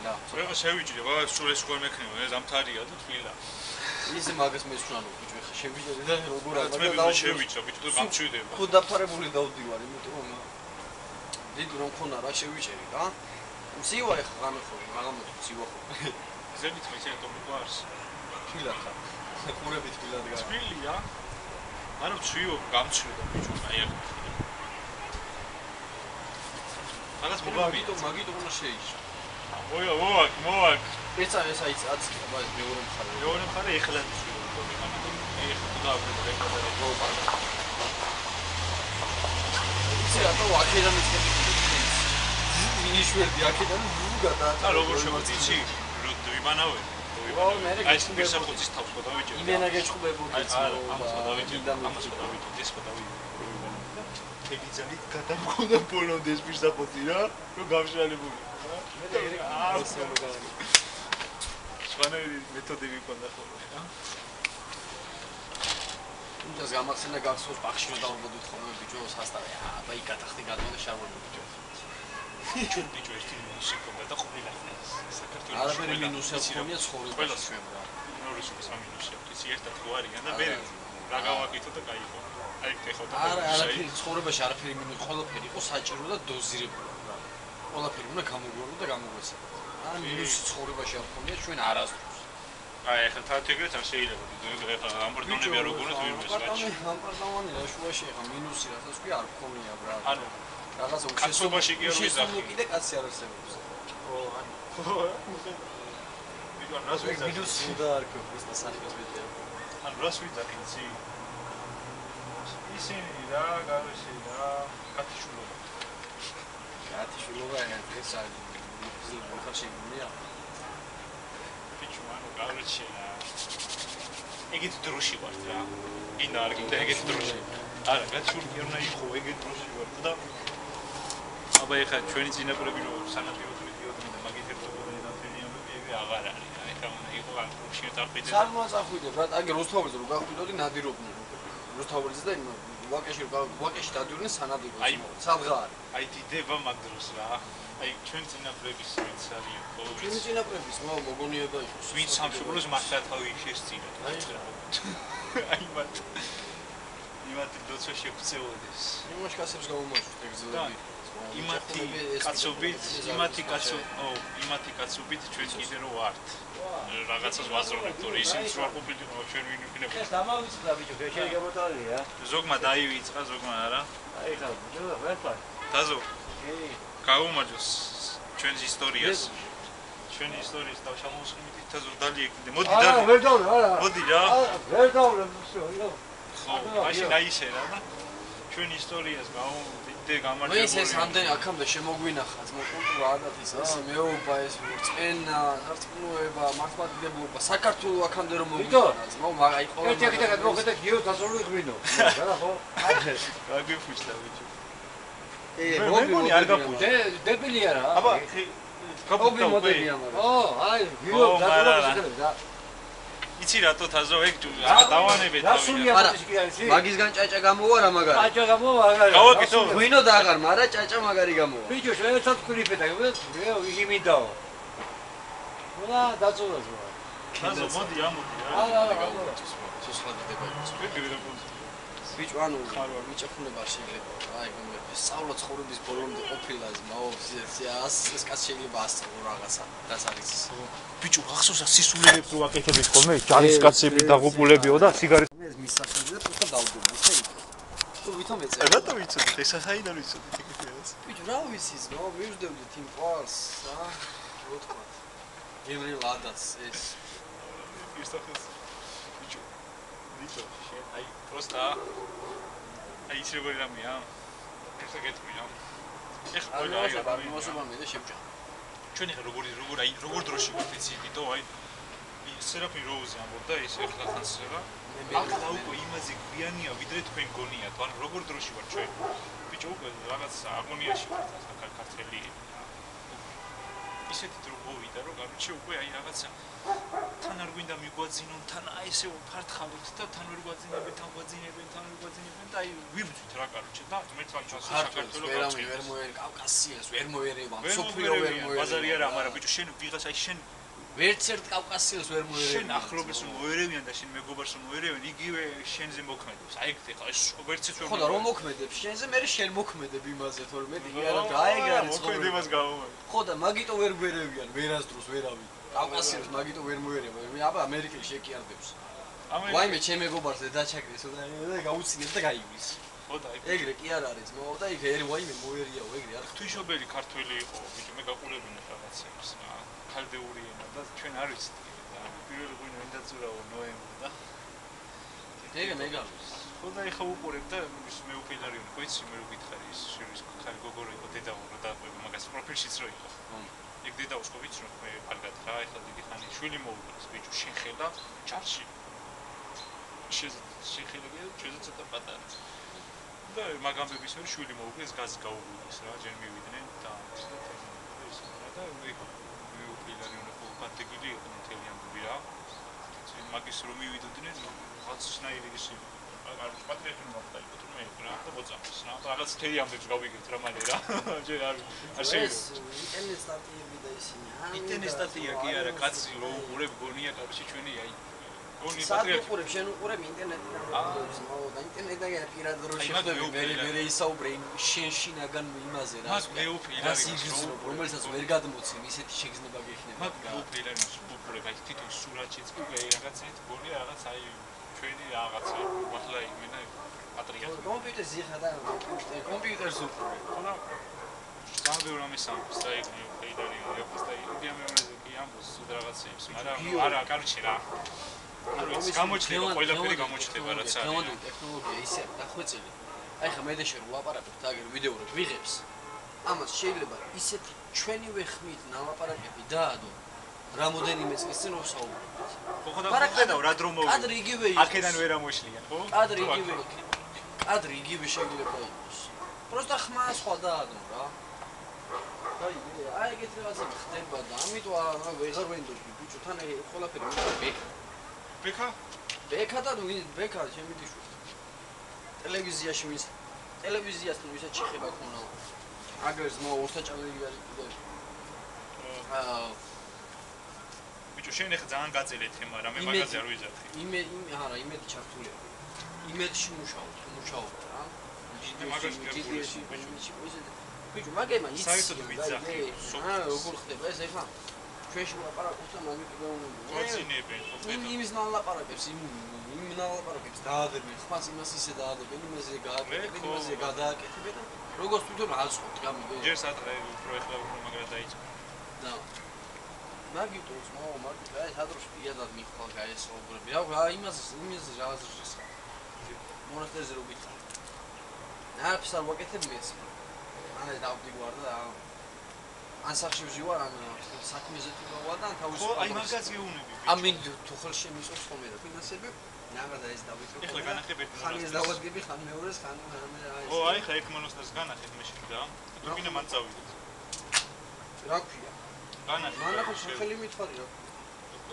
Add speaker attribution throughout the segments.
Speaker 1: რა.
Speaker 2: ეხა შევიჭრე, ბაბა სულეს გონ მექნება, ეს ამთარია და თვილა.
Speaker 1: ის მაგას მეცნანო ბიჭო, ხა შევიჭრე და როგორ
Speaker 2: რა თმები მე შევიჭრა, ბიჭო, და გამჩვიდება.
Speaker 1: ხო დაფარებული დავდივარ, იმიტომ რომ დიდი რომ ხონა რა შევიჭერი რა. ცივა ეხა განახორი, მაგრამ ცივა ხო.
Speaker 2: ზებით მე შენ თომ მიყვარს.
Speaker 1: თვილა ხა. ხურები თვილა დგა.
Speaker 2: თვილია. ანუ ციო გამჩვიდა ბიჭო, აი მაგას
Speaker 1: მაგიტო მაგიტო უნდა შეიშო.
Speaker 2: ოიო, მოაკ, მოაკ.
Speaker 1: ესა ესა ის აცხება ეს მეორე მხარე.
Speaker 2: მეორე მხარე ეხლა შეიძლება. ეხლა დავაკეთე ეხლა და გოვაპარაკე.
Speaker 1: ისე რატო აქედან ეცები ის ინიშვერდი აქედან გადააჭა. და
Speaker 2: როგორ შემოწიცი? ვიმანავე.
Speaker 1: ვიმანავე მე
Speaker 2: რა ეს გასახოცის თავს გადავიჭერ.
Speaker 1: იმენა
Speaker 2: გეჭხუბებოდი. ამას გადავიჭერ. ამას გადავიჭერ. ეს გადავიჭერ. ეგ იძანით გადამგონდა ბოლომდე ეს პირსახოცი რა, რომ გავშალებული. სვანერი მეთოდი გიქონდა ხოლმე.
Speaker 1: თუმცა გამახსენა გახსოვს ბახში დავბოდით ხოლმე ბიჭო სასტავი. აბა იქ გათახტი გადმოდა შარვანი ბიჭო.
Speaker 2: ჩვენ ბიჭო ერთი მინუსი ქონდა და ყველა საქართველოს
Speaker 1: არაბერი მინუსი აქვს ცხოვრება ყველა ჩვენდა.
Speaker 2: ნორის სამინუსი აქვს იცი ერთად ხო არიან და მე რა გავაკეთო და გაიყო. აი ეხო და
Speaker 1: არა არაფერი ცხოვრებაში არაფერი მინუსი ყველაფერი იყო საჭირო და დოზირებული. ყველაფერი უნდა გამოგვიყვანო და გამოგვეცადო არა მინუსი ცხოვრებაში არ ხონია ჩვენ არასდროს
Speaker 2: აი ეხლა თათეგრეთ არ შეიძლება ეხლა ამბორდონები არ უგონოთ ვინმე
Speaker 1: სვაჩი ამბორდონი რა შუაში ეხლა მინუსი რასაც კი არ ხონია ბრა
Speaker 2: ანუ
Speaker 1: რაღაცა
Speaker 2: უშესობაში კი არ ვიზახი.
Speaker 1: კიდე კაცი არ არსებობს.
Speaker 2: ო, ანუ. ვიდრე რას ვიზახი?
Speaker 1: ვიდუს უნდა არ ქოქოს და სახეს ვიდრე.
Speaker 2: ანუ რას ვიზახი იცი? ისინი რა, გავეში რა, კათიშულობა.
Speaker 1: კათიშულობა ეს არის ხარში მია.
Speaker 2: ბიჭო, ანუ გავეში რა. ეგეთ დროში ვარ რა. ინა არ გინდა ეგეთ დროში. არა, გაჩული არ უნდა იყო ეგეთ დროში ვარ და აბა ეხა ჩვენი ძინაპრები რო სანაპიროს მიდიოდნენ და მაგით ერთობოდნენ ნაციონალები ეგ აღარ არის. აი უნდა იყო ან შენ დახვიდე.
Speaker 1: სამოწახვიდე, ბრატ, აგი როსთაველზე რო გახვიდოდი ნადირობდნენ. როსთაველზე და ვაკეში ვაკეში დადიოდნენ სანადირო.
Speaker 2: აი
Speaker 1: სადღა არის.
Speaker 2: აი დიდება მაგ დროს რა. აი ჩვენ ძინაპრების ვინც არის ხო?
Speaker 1: ჩვენი ძინაპრების მო მოგონიება იყო.
Speaker 2: ვინც სამშობლოს მართლა თავი შესწირა. აი აი მათ იმათ დოცა შექცეოდეს.
Speaker 1: იმაში კაცებს გამომაჩვით ეგზელები.
Speaker 2: იმათი კაცობით, იმათი კაცო, ო, იმათი კაცობით ჩვენ კიდე რო ვართ. რაღაცას ვაზრობთ, რომ ისინი რო არ ყოფილიყო, ჩვენ ვინ ვიქნებოდა.
Speaker 3: ეს დამავიწყდა ბიჭო, შეიძლება გამოტალია.
Speaker 2: ზოგმა დაივიწყა, ზოგმა არა.
Speaker 3: აი ხა, ნუ ვერფა.
Speaker 2: დაზო.
Speaker 3: კი.
Speaker 2: გაუმაჯოს ჩვენს ისტორიას. ჩვენი ისტორიის დავშამოსხმით თაზო დალი ეკიდე. მოდი დალი.
Speaker 3: არა, ვერ დავle, არა.
Speaker 2: მოდი რა.
Speaker 3: ვერ დავle, всё, იო.
Speaker 2: ხო, მაშინ აიშე რა და ჩვენი ისტორიას გაუმ დე გამარჯვებული.
Speaker 1: მე ეს ამდენ აქამდე შემოგვინახა ძმო კულტურა ადათის ეს მეუბა ეს წენა, სარწმუნოება, მართლმადიდებლობა, საქართველოს აქამდე რომ ძმო, მაგრამ აი ყველა
Speaker 3: ერთი ერთი გადმოხედე გიო დასავლური ღვინო. რა ხო?
Speaker 2: გაგიფუშტა ბიჭო.
Speaker 1: ე
Speaker 2: მე მგონი არ გაფუშტა.
Speaker 3: დებილია რა.
Speaker 2: აბა
Speaker 1: კოპი მოდელია მაგრამ.
Speaker 3: ო, აი, გიო დასავლური და
Speaker 2: იცი რატო თაზო ეგ დავანებეთ
Speaker 3: რა სულია მოდი კი არის?
Speaker 1: მაგისგან ჭაჭა გამოვა რა მაგარი?
Speaker 3: აჭა გამოვა მაგარი.
Speaker 2: გავაკეთო.
Speaker 1: ღვინო და აღარ, მაგრამ ჭაჭა მაგარი გამოვა.
Speaker 3: ბიჭო, ერთად კლიპედა, მე იმიდაო. უნდა დაწოვოს რა.
Speaker 2: თაზო მოდი ამოდი რა.
Speaker 3: არა, არა, არა.
Speaker 1: სოცხლადდება ის.
Speaker 2: ვიგივი რა გონს.
Speaker 1: ბიჭო, ანუ მიჭახუნება შეიძლება. აი, სწავლა ცხოვრების ბოლომდე ყოფილა ეს ეს კაც შეიძლება ასწავლო რაღაცა, რაც არის ის.
Speaker 2: ბიჭო, ახსოვს სისულელებს რო აკეთებთ ხოლმე, ჯარისკაცები დაღუპულებიო და სიგარეტ
Speaker 1: ეს მისახები და პოსტა დავდები, ისე. თუ ვითომ ეწე.
Speaker 2: რატო ვიცოდი? ეს საიდან ვიცოდი ეგეთს?
Speaker 1: ბიჭო, რა ვიცი ზმაო, მივждებდით იმ ყავს, რა? რო თქვა. გემრი ლადაც ეს.
Speaker 2: ისახეს. ბიჭო. ბიჭო, შენ აი პროსტა აი ის როგორი რამეა? ეს გეტყვია. ეხლა ყველა აი
Speaker 1: აი, მოსობა მე და შევჭა.
Speaker 2: ჩვენ ეხლა როგორი როგორ აი როგორ დროში ვართ იცი ბიტო აი სერაფი როუზი ამბობდა ის ეხლა ხანსება ახლა უკვე იმაზე გვიანია ვიდრე თქვენ გონიათ ან როგორ დროში ვართ ჩვენ ბიჭო უკვე რაღაც აგონიაში ვართ საქართველი ისეთი დრო მოვიდა რომ გარჩე უკვე აი რაღაცა თან არ გვინდა მიგვაძინონ თან აი ესე ფართხავით და თან ვერ გვაძინებენ თან გვაძინებენ თან ვერ გვაძინებენ და აი ვიბძვით რა გარჩე და ღმერთს ვაჩვენე
Speaker 1: საქართველოს ვერავინ ვერ მოერი კავკასიას ვერ მოერევა სოფლიო ვერ მოერევა
Speaker 2: ბაზარი არა მაგრამ ბიჭო შენ ვიღაც აი შენ
Speaker 1: ვერც ერთ კავკასიას ვერ მოერევა
Speaker 2: შენ ახლობეს რომ მოერევიან და შენ მეგობარს რომ მოერევენ იგივე შენზე მოქმედებს. აი ეგ ხა ვერციც ვერ
Speaker 1: ხო და რომ მოქმედებ შენზე მე შენ მოქმედებ იმაზე თორე მე არა გაეგრა
Speaker 2: მოქმედებას გავუმე
Speaker 1: ხო და მაგიტო ვერ გვერევიან ვერასდროს ვერავინ კავკასიას მაგიტო ვერ მოერევა მე აბა ამერიკაში შეკიარდებს ვაიმე ჩემ მეგობარს დაჩაგდეს და გაუცინებს და გაიგვის
Speaker 2: ხო და
Speaker 1: ეგრე კი არ არის მო და იქ ერი ვაიმე მოერიაო ეგრე არ
Speaker 2: ღვთისმშობელი ქართველი იყო ბიჭო მე გაყურებინე რაღაცებს რა ქალდეული ენა და ჩვენ არ ვიცით და პირველი ღვინო ინდაცურაო ნოემბრი და
Speaker 1: ეგრე მე გავის
Speaker 2: ხო და ეხა უყურებ და მე უფილარიო ხო იცი მე ვიკითხარი ის შირის ხალ გოგორო იყო დედაო რა და მაგას პროფილშიც რო იყო. ეგ დედაოს ხო ვიცი რომ მე კარგად რა ეხლა დიდი ხანი შვილი მოუგრეს ბიჭო შეხელა ჩარში. შეხელა ჩვენ ცოტა პატარა და მაგამბების ვერ შვილი მოუგრეს გაზ გაუგრეს რა ჯერ მივიდნენ და და მე მე უფილარიო ხო პატეგილი იყო მთელი ამბები რა. მაგის რომ მივიდოდნენ რაღაც შნაირი ისი არ პატრიოტი მოხდა იყო თუ მე რა და მოწამეს რა. რაღაც თერი ამბებს გავიგეთ რა მალე რა. ჯერ არ არ
Speaker 1: შეიძლება. ინტერნეტ სტატიები და ისინი
Speaker 2: ინტერნეტ სტატია კი არა კაცი რო უყურებ გონია კარში ჩვენი აი გონი
Speaker 1: პატრიოტი სად უყურებ შენ უყურებ ინტერნეტიდან და ინტერნეტიდან არა პირად რო შეხვდები მე მე ისაუბრე შენ შინაგან იმაზე რა
Speaker 2: მას მე უფილარი
Speaker 1: რომელსაც ვერ გადმოცემ ისეთი შეგზნება გექნება
Speaker 2: მაგ მე უფილარი უყურებ აი თვითონ სურათშიც კი რაღაც ერთ გონი რაღაც აი ჩვენი რაღაცა მართლა იმენა პატრიოტი
Speaker 1: კომპიუტერს იხა და კომპიუტერს უყურე
Speaker 2: ხოდა სამბე რომ ისამს და იქ ფეიდარი აქვს და იგი ამერზე კი ამბობს სულ რაღაცებს მაგრამ არა კარჩი რა ის გამოჩნდება ყველაფერი გამოჩნდება რაც არის
Speaker 1: გამოდო ტექნოლოგია ისე დახვეწილი აი ხა მე დაშერ ვლაპარაკებ და აგერ ვიდეორებ ვიღებს ამას შეიძლება ისეთი ჩვენივე ხმით ნალაპარაკები დაადო რამოდენიმე წლის წინ ვსაუბრობთ.
Speaker 2: ხო ხო და ხედავ რა დრო მოვიდა.
Speaker 1: კადრი იგივე იქნება.
Speaker 2: აქედან ვერ ამოშლიან, ხო?
Speaker 1: კადრი იგივე იქნება. კადრი იგივე შეიძლება იყოს. просто ხმა სხვა დაადო რა. აი, აი ეგეთ რაღაცა ხდება და ამიტომ რა ვეღარ ვენდობი ბიჭო, თან ყველაფერი ბექა.
Speaker 2: ბექა?
Speaker 1: ბექა და ბექა ჩემი დიშვი. ტელევიზიაში ვის ტელევიზიასთან ვისაც შეხება ქონა. აგერს მო ოსტაჭაველი არის კიდე. აა
Speaker 2: ბიჭო შენ ახლა ძალიან გაძელე თემა რა მე მაგაზე არ ვიზარდე
Speaker 1: იმე იმე არა იმედი ჩართულია იმედში მუშაობ მუშაობ რა
Speaker 2: მაგას კერპულში
Speaker 1: ბიჭო მაგემა ის
Speaker 2: საერთოდ ვიძახი
Speaker 1: აა როგორ ხდება ეს ახლა და მაგით გეუბნები
Speaker 2: მოძინებენ ხო
Speaker 1: იმ იმის ნალაპარაკებს იმ იმ ნალაპარაკებს დაადებენ ხმას იმას ისე დაადებენ იმაზე გააკეთებენ იმაზე გადააკეთებენ და როგორც თვითონ აწყობთ გამიგე.
Speaker 2: ჯერ სადღე უფრო ახლა უფრო მაგრა დაიწყო.
Speaker 1: და მაგიტოს მო მაგიტო აი სადროს პირადად მიხვალ გაესაუბრები რა რა იმას იმას რაზრს მონასტერზე რო გიწა ნაფს არ ვაკეთებ ეს აი დავდივარ და ან სახში ვჟივარ ან საქმეზე თუ გავა და თავის
Speaker 2: ხო აი მაგას გეუნები
Speaker 1: ამინ თუ ხელ შემისოს ხოლმე რა ფინანსები? ნაბადა ეს დავიწრო
Speaker 2: ეხლა განახებეთ
Speaker 1: ხან ეს დავადგები ხან მეორეს ხან აი
Speaker 2: ო აი ხა ეგ მონასტერს განახეთ მე შეგდა თუ გინდა მან წავიდეთ.
Speaker 1: რა ქვია?
Speaker 2: განახი
Speaker 1: მანახო სახელი მითხარი რა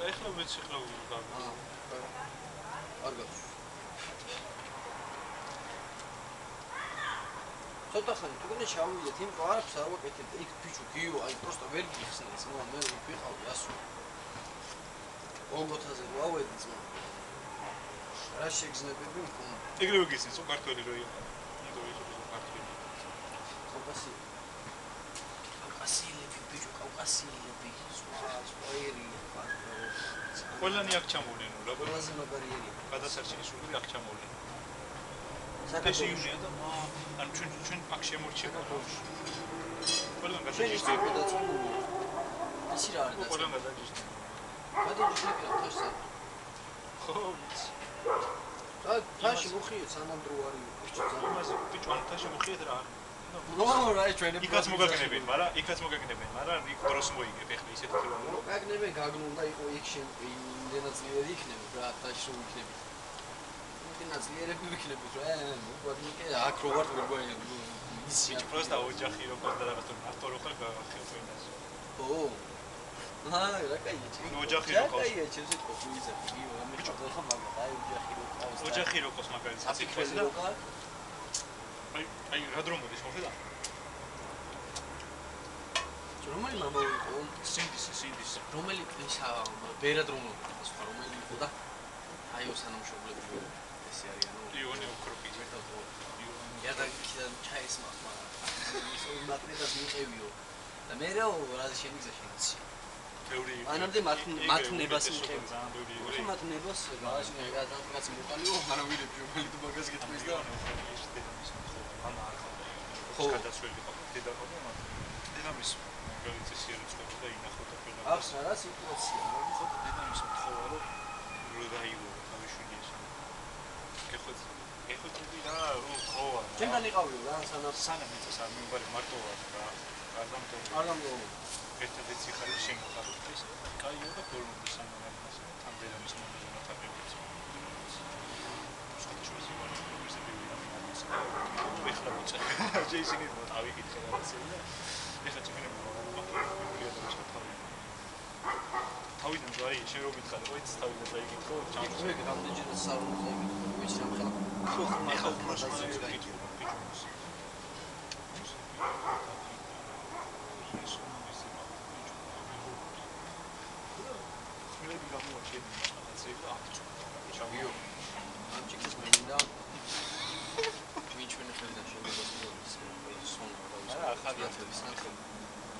Speaker 2: ეხლა მეც ეხლა ვიგავ
Speaker 1: არ გაქვს ცოტა ხანი თუ გინდა ჩავიდეთ იმ ყარებს არ ვაკეთებ იქ ფიჩუ გიო აი პროსტა ვერ გიხსნეს მო მე ვიყავი ასო ოგოთაზე ვავედი ძმა. რა შეგზნებები მქონდა?
Speaker 2: ეგრევე გიხსნეს ო ქართველი რო იყო ნუ ვიცი ქართველი
Speaker 1: კავკასი კავკასიელები ბიჭო კავკასიელები. სხვა ერია
Speaker 2: ყველანი აქ ჩამოვლენ რა
Speaker 1: ყველაზე მაგარიერი.
Speaker 2: გადასარჩენის უგრი აქ ჩამოვლენ საქართველოს იუნია და მა ან ჩვენ ჩვენ აქ შემორჩება ყველან გადაჭიშტები
Speaker 1: და ცნობილი ისი რა არის
Speaker 2: ყველან გადაჭიშტები
Speaker 1: გადაჭიშტები რა თასა
Speaker 2: ხო
Speaker 1: და თაში მოხიე სანამდრო არის ბიჭო
Speaker 2: იმაზე ბიჭო თაში მოხიეთ რა არის.
Speaker 1: ნო რა ჩვენი
Speaker 2: იქაც მოგაგნებენ, მაგრამ იქაც მოგაგნებენ, მაგრამ იქ დროს მოიგებ ახლა ისეთ რომ
Speaker 1: მოგაგნებენ, გაგნულდა იყო იქ შენ იმდენად ძლიერი იქნები რა, რომ იქნები. ხალხი ნაძლიერები ვიქნებით რა უყოდ მიკე აქ რო ვარ გვერგვარი
Speaker 2: ისიც პროსტა ოჯახი რო ყავს და რაღაც თუ ავტორ ხო ხელფერდას
Speaker 1: ო აი რა кайია
Speaker 2: ჩემ ოჯახი რო ყავს
Speaker 1: кайია ჩემს კოპიზე იო მე ხარ ხა მაგა აი ოჯახი რო ყავს
Speaker 2: ოჯახი რო ყავს მაგალითად
Speaker 1: აფიქრს
Speaker 2: და აი აი რა დრომოდის ხო ხედა
Speaker 1: რომელი მამა იყო?
Speaker 2: სინდისი, სინდისი.
Speaker 1: რომელი ისა ბერად რომელი იყო სხვა რომელი იყო და აიო სანამშობლები იყო. ესე არიანო
Speaker 2: იონი უკროპი
Speaker 1: ერთად იონი გადაგიქიდან ჩაის მახმა ისო მაკნეტას მიყევიო და მე რა რა შემიგზა შემიცი
Speaker 2: ბევრი
Speaker 1: ანამდე მათ მათუნებას მიყევი
Speaker 2: ძალიან ბევრი
Speaker 1: მათუნებას გააჟინე რა რაღაც მოყალიო არავინებს რომელი თუ მაგას გეტყვის და
Speaker 2: დედამის მამა არ
Speaker 1: ხო
Speaker 2: გადასვლილი ყო დედამი მათ დედამის მაგალითი სიერწყობდა ინახოთ აფერა
Speaker 1: აქვს რა სიტუაცია
Speaker 2: ხო დედამის მთხოვა რომ რაილო
Speaker 1: ჩემთან იყავიო რა სანამ
Speaker 2: სანამ იწეს არ მიუღარი მარტო რა არ დამტო
Speaker 1: არ გამგონო
Speaker 2: ერთადერთი სიხარი შენ ხარ ეს კაიო და ბოლომდე სანამ არ მას თან დედამის თაბებს შეჩვენე ვარ ისეთი ვიღა ეხლა მოწე ჯეისინი მოტავი კითხე რა ისე და ეხლა ჩემი თავიდან ჯარი შენ რო გითხარ ოიც თავიდან დაიკითხო
Speaker 1: იქ მე გამდეჯერა საუბარი ვიცი რა ხა ხო ხმა
Speaker 2: ეხლა
Speaker 1: ხმა
Speaker 2: მაშინ
Speaker 1: და
Speaker 2: გაიქრო
Speaker 1: ჩავიო ამ ჩიქს მინდა მიჩვენე ხელიდან შემოგოს სონა
Speaker 2: არა, ახალი
Speaker 1: ათების ნახე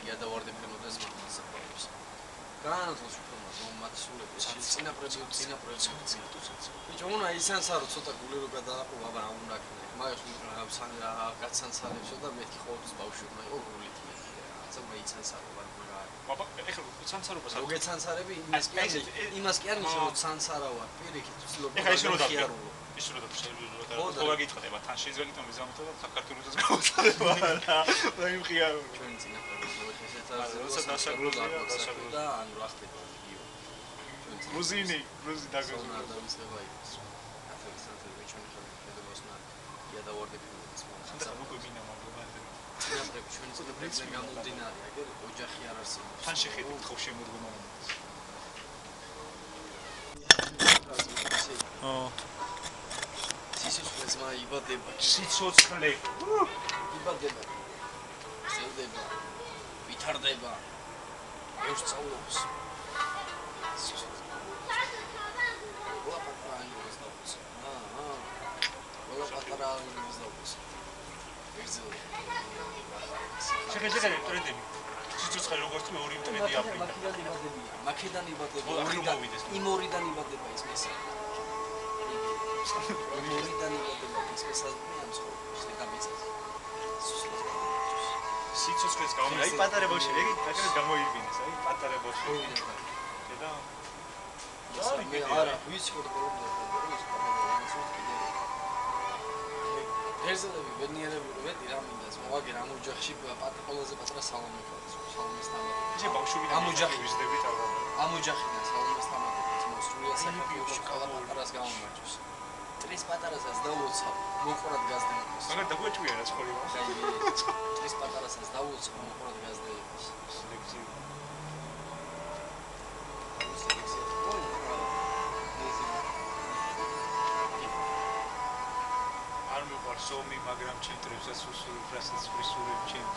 Speaker 1: იადავარდე ფენოდეს მაგას საფარებს განათლოს უფრო რომ მათ სულები წინაპრები წინაპრები ისანსარო ცოტა გულერო გადააყო აბა რა უნდა ქნა მაგას უნდა სან რა გაცანცალებსო და მეთქი ბავშვი უნდა იყო გულით ცა მე ისანსარო ვარ მაგა
Speaker 2: აბა ეხლა სამსარობას არ
Speaker 1: მოგეცანცარები იმას კი არ იმას კი არ ნიშნავს რომ ცანცარა ვარ პირიქით ვცდილობ
Speaker 2: ეხლა ის რო
Speaker 1: ხიარულო.
Speaker 2: ის რო და შეიძლება
Speaker 1: ხო,
Speaker 2: გაგიტყდება თან შეიძლება გითხრა მიზამთო და საქართველოსაც გავუწარება რა. და იმ ხიარო
Speaker 1: ჩვენ წინაპრები ესეც
Speaker 2: არა,
Speaker 1: არის
Speaker 2: როცა დასაგროზია, დასაგროზია.
Speaker 1: და ან რა ხდება
Speaker 2: გრუზინი გრუზი
Speaker 1: ზონა
Speaker 2: დაგეზრდა
Speaker 1: და მისება იყოს
Speaker 2: ხანდა
Speaker 1: მომხდარა
Speaker 2: უკვე მინა მაგობა
Speaker 1: წინაპრები ჩვენ წინაპრები გამომდინარე აგერ ოჯახი არ არსებობს.
Speaker 2: თან შეხედეთ ხო შემოდგომა ო.
Speaker 1: სიცოცხლეს მა იბადება.
Speaker 2: სიცოცხლე.
Speaker 1: იბადება. ზევდება ვითარდება. ექვს სწავლობს ყველა პატარა ანგლოს დაუწ აა აა დაუწ ეგზელ
Speaker 2: შეხედე შეხედე ტრენდები სიცოცხლე როგორც მე ორი ტრენდი აფრიკა.
Speaker 1: მაქედან იბადება იმ ორიდან იბადება ის მესა იმ ორიდან იბადება ის მესა ამ ცხოვრებას შეგამიწეს
Speaker 2: სიცოცხლეს გამო აი პატარა ბავშვი ეგ აკეთებს გამოიβინეს აი პატარა ბავშვი და
Speaker 1: და არა ვიცი ხო პრობლემა ის ერზელები ბედნიერები რო მეტი რა მინდა მოვაგე რა ოჯახში პატარა ყველაზე პატარა სალომე ყავს სალომეს თამაში
Speaker 2: ისე ბავშვი
Speaker 1: ამ ოჯახი.
Speaker 2: ვიზდებით აღარ
Speaker 1: ამ ოჯახიდან სალომეს თამაში მოსულია საქართველოს კალა პატარას გამომარჯოს ტრის პატარასაც დაუოცა მოყვრად გაზდებას
Speaker 2: მაგრამ დაგვეჭვია რა ცხოვრება
Speaker 1: ტრის პატარასაც დაუოცა მოყვრად გაზდებას
Speaker 2: სლექცია სომი მაგრამ ჩემტრებსაც უსური ფრასაც ვისურებ ჩემ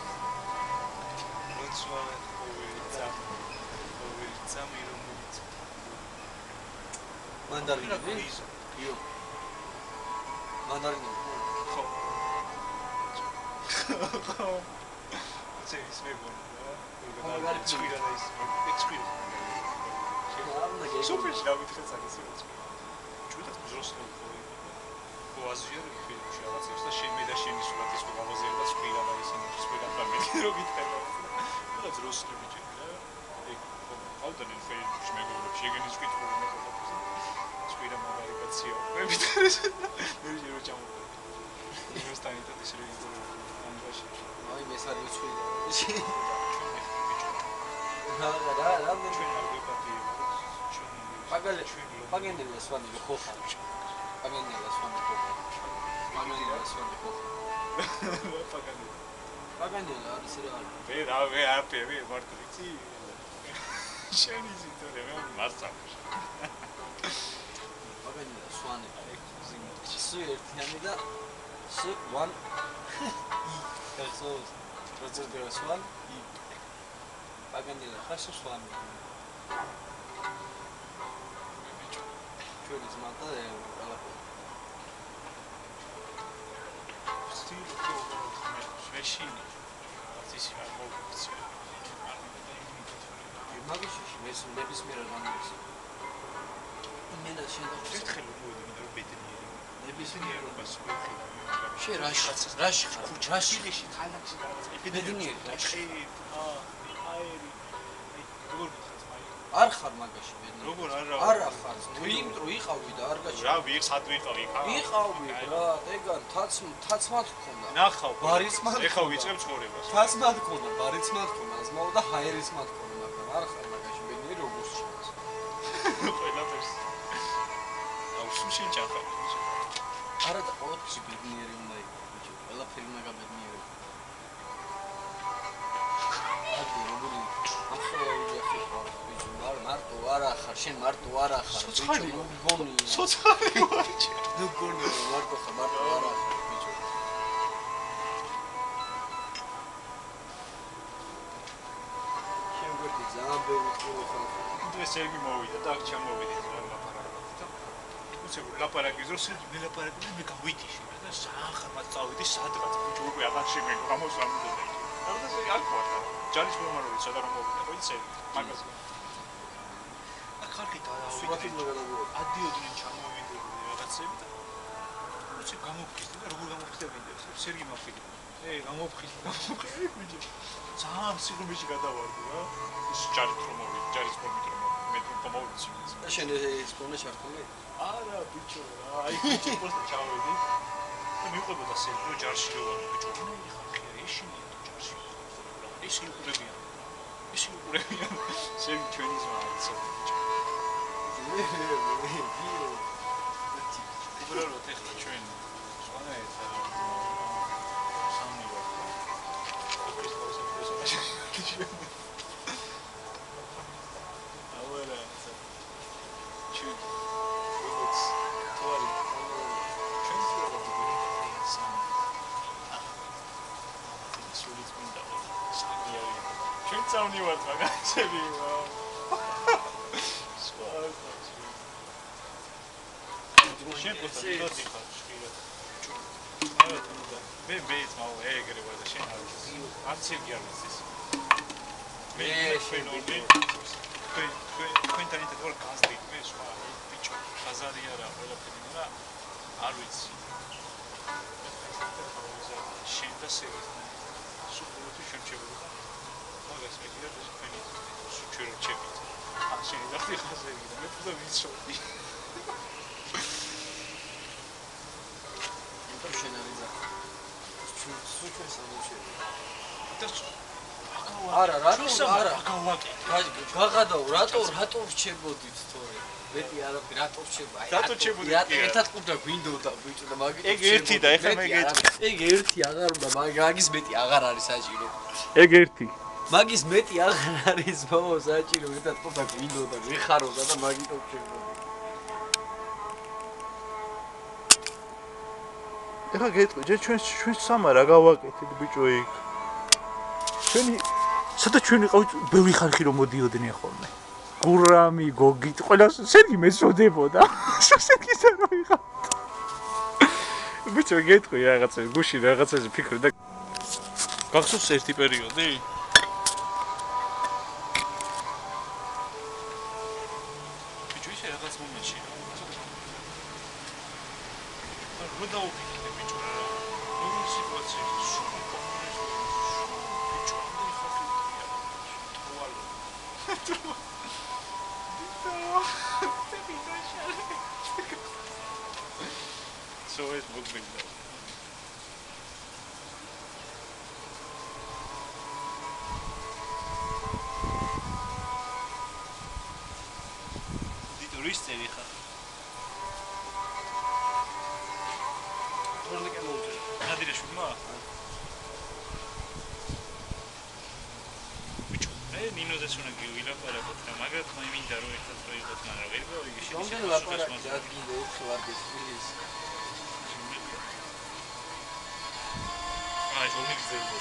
Speaker 2: როცა ყოველცა ყოველცა მირომიც
Speaker 1: მანდარინები?
Speaker 2: იზო
Speaker 1: იო. მანდარინები?
Speaker 2: ხო. ცეის მეგონა
Speaker 1: ხო,
Speaker 2: რა
Speaker 1: მაგარი
Speaker 2: ცხვირა და ის ექსპირიენს
Speaker 1: არ უნდა გეკითხო
Speaker 2: სოფელში რა გითხეთ საკითხს ჩვენაც ბჟოსნო აზიერ ფილმში რაღაცებს და შენ მე და შენი სურათის ხო გამოზიარ და სპირა და ისინი სპირა და მე რო გითხეთ და ძროსნო ბიჭი რა ეგ ავდან ფილმში მეგობრებს შეგენის კითხული მე ხო სპირა მაგარი კაცია მე ვიტყვის მე რო ჩამოვიდა. იმას თანიტად ის რეგისტრ ანგაში
Speaker 1: აი მესარი უცხოა
Speaker 2: ჩვენ
Speaker 1: რა რა რა მე
Speaker 2: ჩვენ არ ვიპატიებ ჩვენ
Speaker 1: პაგალე
Speaker 2: ჩვენ
Speaker 1: პაგენდელი სვანი ხო ხარ პაგენდელი სვანი ხო ხარ პაგენდელი სვანი ხო ხარ
Speaker 2: პაგანი
Speaker 1: პაგენდელი არის რა არის
Speaker 2: მე რა მე აფე მე მარტო ვიცი შენი ისტორია მე მარცხავს.
Speaker 1: მაგანი და სვანი. სუ ერთიანი და სუ one i. გახსოვს? პროცედურა სვან i. მაგანი და ხაშო სვანი. ჩვენი ძმა და ყველაფერი.
Speaker 2: სტილი შეშინი. ის არ მოგწია. არ მოგწია.
Speaker 1: მაგიში მე ნებისმიერ რამეს. იმენა შენ და
Speaker 2: ერთხელ მოვიდი მე ბედნიერი.
Speaker 1: ნებისმიერ
Speaker 2: ნებისმიერობას ვიხილ.
Speaker 1: შე რაში რაში ხარ? რაში
Speaker 2: ხილში ქალაქში რაღაც
Speaker 1: ბედნიერი რაში?
Speaker 2: აა
Speaker 1: არ ხარ მაგაში ბედნიერი.
Speaker 2: როგორ არა?
Speaker 1: არა ხარ. თუ იმ დრო იყავი და არ გაჩი.
Speaker 2: რა ვიღ სად ვიყავი ხა?
Speaker 1: იყავი რა, ეგან თაც თაცმად ქონდა.
Speaker 2: ნახავ.
Speaker 1: ბარის მან
Speaker 2: ეხა ვიწებ ცხოვრებას.
Speaker 1: თაცმად ქონდა, ბარიც მად ქონდა, ზმაო და ჰაერის მად ქონდა, მაგრამ არ ხარ მაგაში ბედნიერი როგორც შენს.
Speaker 2: ყველაფერს. აუ სუშინ ჩახა.
Speaker 1: არა და ყოველთვის ბედნიერი უნდა იყოს, შენ მარტო არა ხარ.
Speaker 2: სოციალი
Speaker 1: ბიჭო, გონი.
Speaker 2: სოციალი ვარჩი.
Speaker 1: ნუ გონი, მარტო ხარ, მარტო არა ხარ, ბიჭო. შენ გვერდი ძალიან ბევრი წყვილო ხარ.
Speaker 2: დღეს ეგი მოვიდა და აქ ჩამოვიდეთ რა ლაპარაკობთ და უცებ ლაპარაკის დროს მე ლაპარაკობდი მე გავიტიში და საახალ წავიდი სადღაც ბიჭო უკვე აღარში მე გამოსვამდი და და ეს არ ყავდა ჯარის მომაროდი სადა რომ მოვიდა ხო იცი მაგას
Speaker 1: უნდა გადავიღო.
Speaker 2: ადიოდნენ ჩამოვიდე რაღაცები და უცებ გამოფხიზდი და როგორ გამოფხიზდებინდა სერგი მაფხილი ე გამოფხიზდი გამოფხიზდი ბიჭო. ძალიან სიღრმეში გადავარდი რა. ის ჯარის რომ მოვიდა ჯარის მომით რომ მე თუ მომოვიცი
Speaker 1: და შენ ეს ფონე ჩართული?
Speaker 2: არა ბიჭო რა. აი ბიჭო პოსტა ჩავედი. და მიყვებოდა სერგო ჯარში რო ვარ ბიჭო მე ხალხი ეშინია თუ ჯარში ისი უყურებიან ისი უყურებიან სერგი ჩვენი ზმა იცი უბრალოდ ეხლა ჩვენ სხვანაირად სამი ვარ. აუერა ჩვენ როგორც თვარი ჩვენ ვიყავით სამი. სულიც მინდა სამი არის. ჩვენ სამი ვართ მაგალითები. შენ პოსტა დოდი ხარ შეხირა მე მე ძმაო ეგრე ვარ და შენ არ ვიცი არც იგი არ ვიცი მე შენ ორდი თქვენ თქვენ თქვენთან ერთად ვარ გაზდი მე სხვა ბიჭო ხაზარი არა ყველაფერი და არ ვიცი შენ და სევი სუპეროთი შენ ჩებოდა მაგას მე კიდე თქვენი სუჩერო ჩებით ან შენ და ხაზარი და მე თვითონ ვიცოდი
Speaker 1: იმიტომ არა, რატო არა?
Speaker 2: გავაკე
Speaker 1: გაღადაო, რატო რატო რჩებოდით თორე? მეტი არაფერი, რატო რჩება?
Speaker 2: რატო რჩებოდით
Speaker 1: რატო ერთად ყურდა გვინდოდა ბიჭო და მაგით.
Speaker 2: ეგ ერთი და ეხლა მე გეტყვი.
Speaker 1: ეგ ერთი აღარ უნდა, მაგ- მაგის მეტი აღარ არის საჭირო.
Speaker 2: ეგ ერთი
Speaker 1: მაგის მეტი აღარ არის ბო საჭირო, ერთად ყურდა გვინდოდა, ვიხარობდა და მაგით რჩებოდა.
Speaker 2: ეხა გეტყვი ჯერ ჩვენ ჩვენ სამა რა გავაკეთეთ ბიჭო იქ? ჩვენი სადა ჩვენ ვიყავით ბევრი ხალხი რომ მოდიოდნენ ხოლმე გურამი გოგით ყველა სერგი მეწოდებოდა სერგის არ ვიყავ ბიჭო გეტყვი რაღაცა გუში რაღაცაზე ფიქრი და გახსოვს ერთი პერიოდი აი რომელი გზელო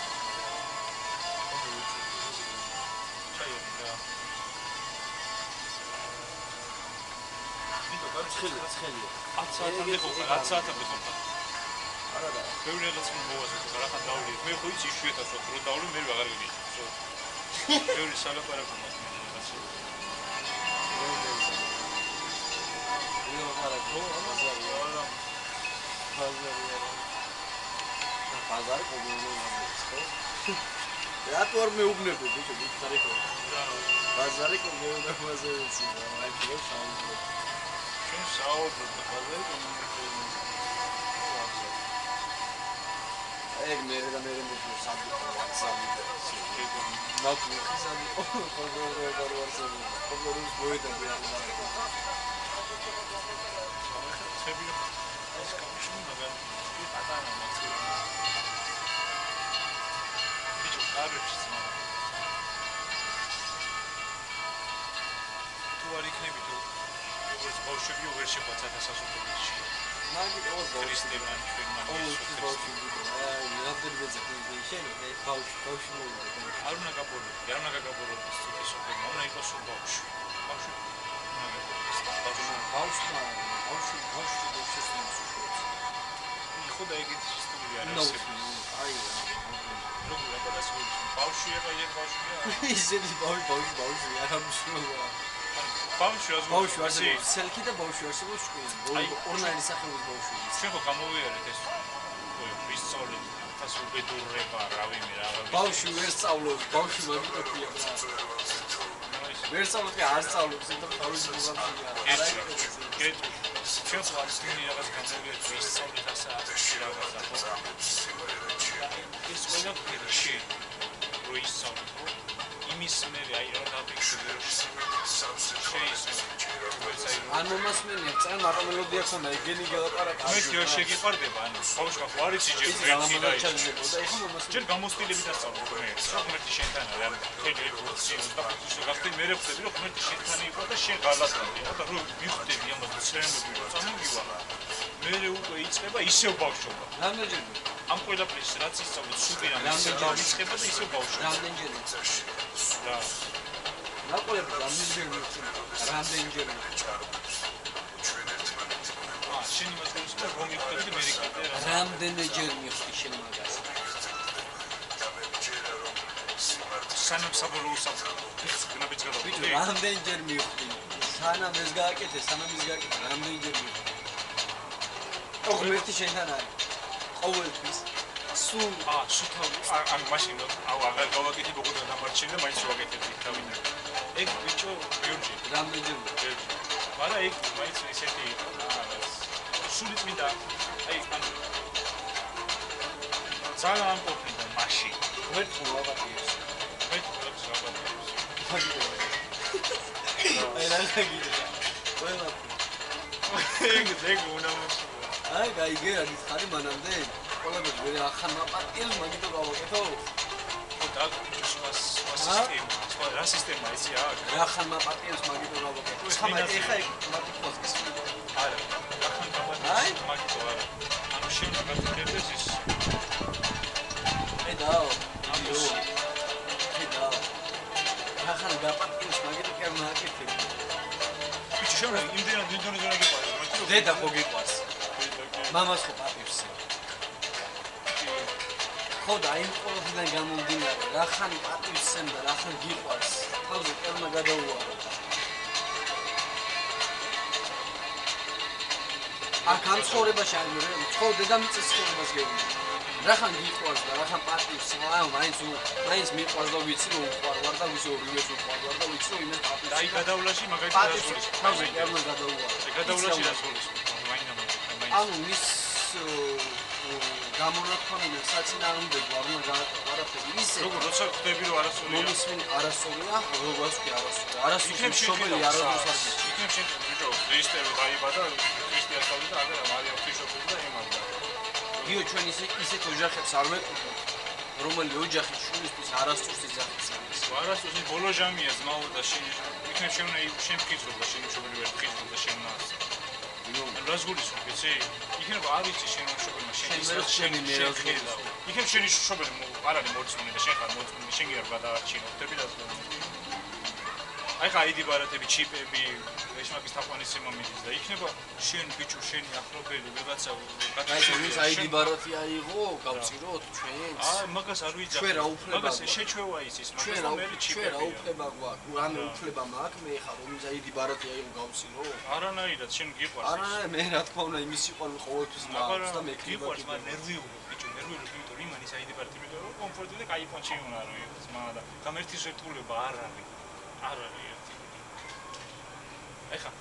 Speaker 2: ჩაიოდა ვიდო
Speaker 1: ცხელი
Speaker 2: გარჩელა
Speaker 1: ცხელი
Speaker 2: 10 საათამდე ხო 10 საათამდე ხო
Speaker 1: არა და
Speaker 2: ბევრი რაღაც მოვასწრე რა ხან დავლი მე ხო იცი შვიეთას რო დავლი მე ვაღარ ვიდი ბევრი სალაპარაკო მას მე რაღაცა
Speaker 1: ვიდო ლაპარაკო ბაზარი არა ბაზარი არა ბაზარი კომუნიზმის ხო რატო არ მეუბნები ბიჭო ბიზარი ხო ბაზარი კომუნიზმის აი ხო საუბრო
Speaker 2: ჩვენ საუბრობთ ბაზარი კომუნიკაციაზე
Speaker 1: ეგ მე და მე მე საუბრო საუბრო ნაკი ხიზანი ყოველ როგორ ვარსები ყოველ ის მოედები არ
Speaker 2: ხები ბავშვები ვერ შეხვაცა დასასრულში
Speaker 1: მაგი ის
Speaker 2: ჩვენმანი
Speaker 1: ბავშვი აი რამდენი შენ მე ბავშვი ბავშვი მოვიდა
Speaker 2: არ უნდა გაბორო არ უნდა გაგაბორო ის სოფელი უნდა იყოს ბავშვი. ბავშვი გაგაბორო ბავშვი
Speaker 1: ბავშვი ბავშვი ბავშვი ბავშვი შეშუქებს
Speaker 2: ხოდა ეგეთი ისტორია არ
Speaker 1: ნუ
Speaker 2: არსებობს.
Speaker 1: აი
Speaker 2: როგორ აბადასოებს ბავშვია და ეს ბავშვია
Speaker 1: ისეთი ბავშვი ბავშვი ბავშვი არ ამშროლა
Speaker 2: ბავშვი აზრო
Speaker 1: ბავშვი არსებობს სელკი და ბავშვი არსებობს შკოლაში
Speaker 2: აი,
Speaker 1: ორნაირი სახელობის ბავშვი
Speaker 2: ჩვენ ხო გამოვიარეთ ეს ვისწავლე თას უბედურება რა ვიმე რა
Speaker 1: ბავშვი ვერ სწავლობს ბავშვი მაგიტოფია ვერ სწავლობს კი არ სწავლობს იმიტომ რომ თავის ბუღალტერია არა
Speaker 2: გეთ ჩვენ ხო არის თინი რაღაც გამოვიარეთ ვისწავლე თასა რაღაცა ეს ყველა ფერში რო ისწავლე ხო იმის მე აი რა დაფიქსირებს?
Speaker 1: ან მომასმენია წარმატებულობდი აქვს და ეგენი გელაპარაკა
Speaker 2: მე ჯერ შეგიყარდება ანუ ბავშვი ხო არ იცი
Speaker 1: ჯერ
Speaker 2: ერთი და ჯერ გამოსტილები დასწავლო გვერდს რა ღმერთი შენთან არა თელი რევოლუცია და ხუთში გახდი მე ხდები რომ ღმერთი შენთან იყო და შენ გალატანდი და რომ მიხვდები ამას ცერემები რომ წამოვივა მე უკვე იწება ისევ ბავშვობა
Speaker 1: რამდენჯერ
Speaker 2: ამ ყველაფრის რაც ისწავლე სუპირა მე იწყება და ისევ ბავშვობა
Speaker 1: რამდენჯერ
Speaker 2: რა?
Speaker 1: ნაკოლები რამდენჯერ რამდენჯერ
Speaker 2: აა შენ იმას გულს და რომ მიხვდები და მე რეკიდე რა.
Speaker 1: რამდენჯერ მიხვდი შენ მაგას
Speaker 2: სანამ საბოლოო გნაბიც
Speaker 1: ბიჭო
Speaker 2: გადავდი
Speaker 1: რამდენჯერ მიხვდი სანამ ეს გააკეთე სანამ ის გააკეთე რამდენჯერ მიხვდი ო ღმერთი შენთან არის ყოველთვის. სულ.
Speaker 2: აა სუთა ან მაშინ აუ აღარ გავაკეთე როგორ დამარჩენ და მაინც ვაკეთებდი თავიდან ეგ ბიჭო ბიურჯი.
Speaker 1: მიხვდი
Speaker 2: მაგრამ ეგ მაინც ისეთი სული წმინდა. აი ან. ძალიან ამყოფნიდა მაშინ.
Speaker 1: ღმერთი ხო ვაბატიებს
Speaker 2: მე თვითონაც ვაბადებს
Speaker 1: აი რა გიგდა ყველა
Speaker 2: ეგ ეგ უნდა
Speaker 1: აი გაიგე რა ხარი მანამდე. ყველაფერს ვერ ახან მაპატიებს მაგითო გავაკეთო.
Speaker 2: და სისტემა რა სისტემა აქვს
Speaker 1: რა? ხან მაპატიებს მაგითო გავაკეთო. ხამა ეხა იქ მარტიკოს ის
Speaker 2: არა ახან
Speaker 1: აი?
Speaker 2: გაბატონი მაგითო არა. ანუ შენ გაგაკეთებს ის
Speaker 1: ე დაო ამიო ე დაო რა ხან მაგითო კი არ მააკეთებ
Speaker 2: ბიჭო შენ იმდენად ინდონეზია გიყვარს
Speaker 1: დედა ხო გიყვარს მამას ხო პატივს ხო და იმ ყოველდღიდან გამომდინარე რა ხან პატივს სცემ და რა ხან გიყვარს? თავზე კერმა გადაუვარო აქ ამ ცხოვრებაში არ მერე ხო დედამიწის ცხოვრებას გეუბნები რა ხან გიყვარს და რა ხან პატივს აი მაინც მაინც მიყვარს და ვიცი რომ უყვარ ვარ და ვიცი რომ იმეს უყვარ ვარ და ვიცი რომ იმეს პატივს
Speaker 2: და აი გადავლაში მაგალითად
Speaker 1: პატივს
Speaker 2: რასულის
Speaker 1: თავზე კერმა გადაუვარო
Speaker 2: გადავლაში რასულის მაინა მაინა
Speaker 1: ანუ მის გამონათქვამი საწინააღმდეგო არ უნდა გააკეთო არაფერი. ისე
Speaker 2: როგორ როცა ხვდები რომ არასწორია
Speaker 1: მომისმენი არასწორია როგორც კი არასწორია არასწორი
Speaker 2: იქნებ
Speaker 1: მშობელი არასდროს არ გეჩი
Speaker 2: იქნებ შენ ბიჭო ქრისტე დაიბადა ქრისტიანს ავიდა აგერა მარია ღვთისმშობელი და იმავდა
Speaker 1: გიო ჩვენ ისე ისეთ ოჯახებს არ ვეკუთვნით რომელი ოჯახი შვილისთვის არასწორს იძახის ამას.
Speaker 2: ის ბოლო ჟამია ზმაო და შენ იქნებ შენ შენ ფიქრობ და შენ მშობელი ვერ ფიქრობ და შენ მას რას გულისხმობ? იცი იქნებ არ იცი შენ მშობელი შენ შენი
Speaker 1: მე რას
Speaker 2: ხედავ. იქნებ შენი მშობელი მო- არ არის მორწმუნე და შენ ხარ მორწმუნე შენ გიარ გადაარჩინო ხტები და აი ხა აიდი ბარათები ჩიპები ეშმაკის თაყვანის სიმამიდის და იქნება შენ ბიჭო შენი ახლობელი ვიღაცა
Speaker 1: აი ეს აიდი ბარათი აიღო, გავწიროთ ჩვენც.
Speaker 2: აი მაგას არ ვიძახ
Speaker 1: ჩვენ რა უფლება
Speaker 2: მაგას
Speaker 1: გვაქვს?
Speaker 2: შეჩვევა ის ის
Speaker 1: ჩვენ
Speaker 2: მაგას
Speaker 1: რა
Speaker 2: და მე
Speaker 1: ჩვენ რა
Speaker 2: ჩიპებია
Speaker 1: უფლება გვაქვს? რამე
Speaker 2: რა.
Speaker 1: უფლება მაქვს მე ხარ რომ ის აიდი ბარათი აიღო გავწირო?
Speaker 2: არანაირად შენ გიყვარს
Speaker 1: არა, მე რა თქმა უნდა იმის სიყვარული ყოველთვის მაქვს და
Speaker 2: მაგრამ
Speaker 1: მე
Speaker 2: გიყვარს მაგრამ ნერვიული ბიჭო ნერვიული იმიტომ რომ იმან ის აიდი პარტი იმიტომ რომ კომფორტი და кай პონჩი უნდა რომ იყოს მაგრამ და გამერთი შეტყულება არ არის არ არის ერთი. აი ხა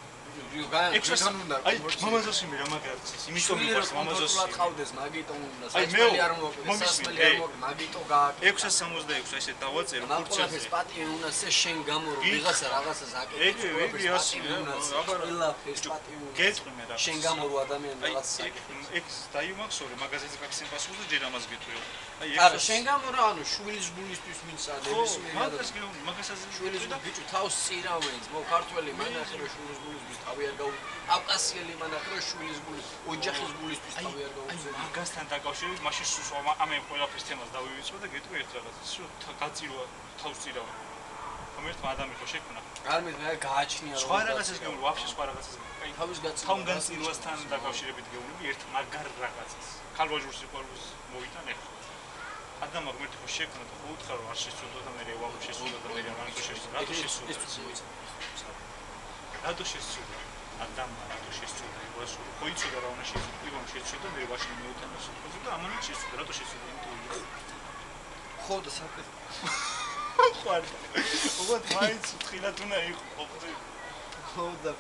Speaker 2: ექსას აი მამაზოსი მე რა მაგარცის იმიტომ მიყვარს მამაზოსი
Speaker 1: ყავდეს მაგიტო უნდა საჭმელი არ
Speaker 2: მომისმინე,
Speaker 1: სასმელი არ მოგდეს მაგიტო გააკეთე
Speaker 2: 666 ესე დავაწერო
Speaker 1: მაგალითად ეს
Speaker 2: ფურცელზე
Speaker 1: პატი უნდა ესე შენ გამო რომ ვიღაცა რაღაცას აკეთებს
Speaker 2: ეგი, ეგი, ასი, აბარა.
Speaker 1: ყველაფერს პატი უნდა.
Speaker 2: გეტყვი მე რა.
Speaker 1: შენ გამო რომ ადამიანი
Speaker 2: აი
Speaker 1: რაღაცას
Speaker 2: ეგ
Speaker 1: აკეთებს
Speaker 2: ეგ დაიმახსოვრე მაგაზინზე გაქცენ პასუხს და ჯერ ამას გეტყვიო. აი
Speaker 1: არა შენ გამო რა ანუ შვილის გულისთვის მიცადე
Speaker 2: ხო
Speaker 1: ისმე
Speaker 2: მაგას გეუბნ მაგასაც
Speaker 1: შვილის
Speaker 2: და
Speaker 1: გულ ბიჭო თავს წირავენს მო ქართველი მანახე რომ შვილის გულისთვის თავი არ გაუ აკასიელი მანახე რომ შვილის გულის ოჯახის გულისთვის
Speaker 2: აი
Speaker 1: თავი არ
Speaker 2: აი
Speaker 1: გაუწევი
Speaker 2: მაგასთან დაკავშირებით მაშინ სულ ამ ამ ყველაფერს თემას დავივიწყო და გეტყვი ერთ რაღაცას სულ გაწირვა თავს წირავა კომერტ ადამი ხო შექმნა?
Speaker 1: არ მე მე გააჩნია რომ
Speaker 2: სხვა რაღაცას გეუბნ ვაფშე სხვა რაღაცას აი
Speaker 1: თავის გაწირვა
Speaker 2: თავ განწირვასთან დაკავშირებით გეუბნები ერთ მაგარ რაღაცას. ქალვაჟურ სიყვარულს მოვიტან ეხლა ადამ აღმერთი ხო შექმნა და ხო უთხარ რომ არ შეცვლა და მე რევა შეცვლა და მე რა შეცვლა რატო შეცვლა რატო შეცვლა ადამ რატო შეცვლა ივას ხო იცოდა რა უნდა შეცვლა ივამ შეცვლა და მე ვაშინ მეუთანა შეცვლა და ამან შეცვლა რატო შეცვლა იმიტომ
Speaker 1: ხო და საკეთე
Speaker 2: ხარ უბრალოდ მაინც თხილად უნდა იყო ხო
Speaker 1: ხო და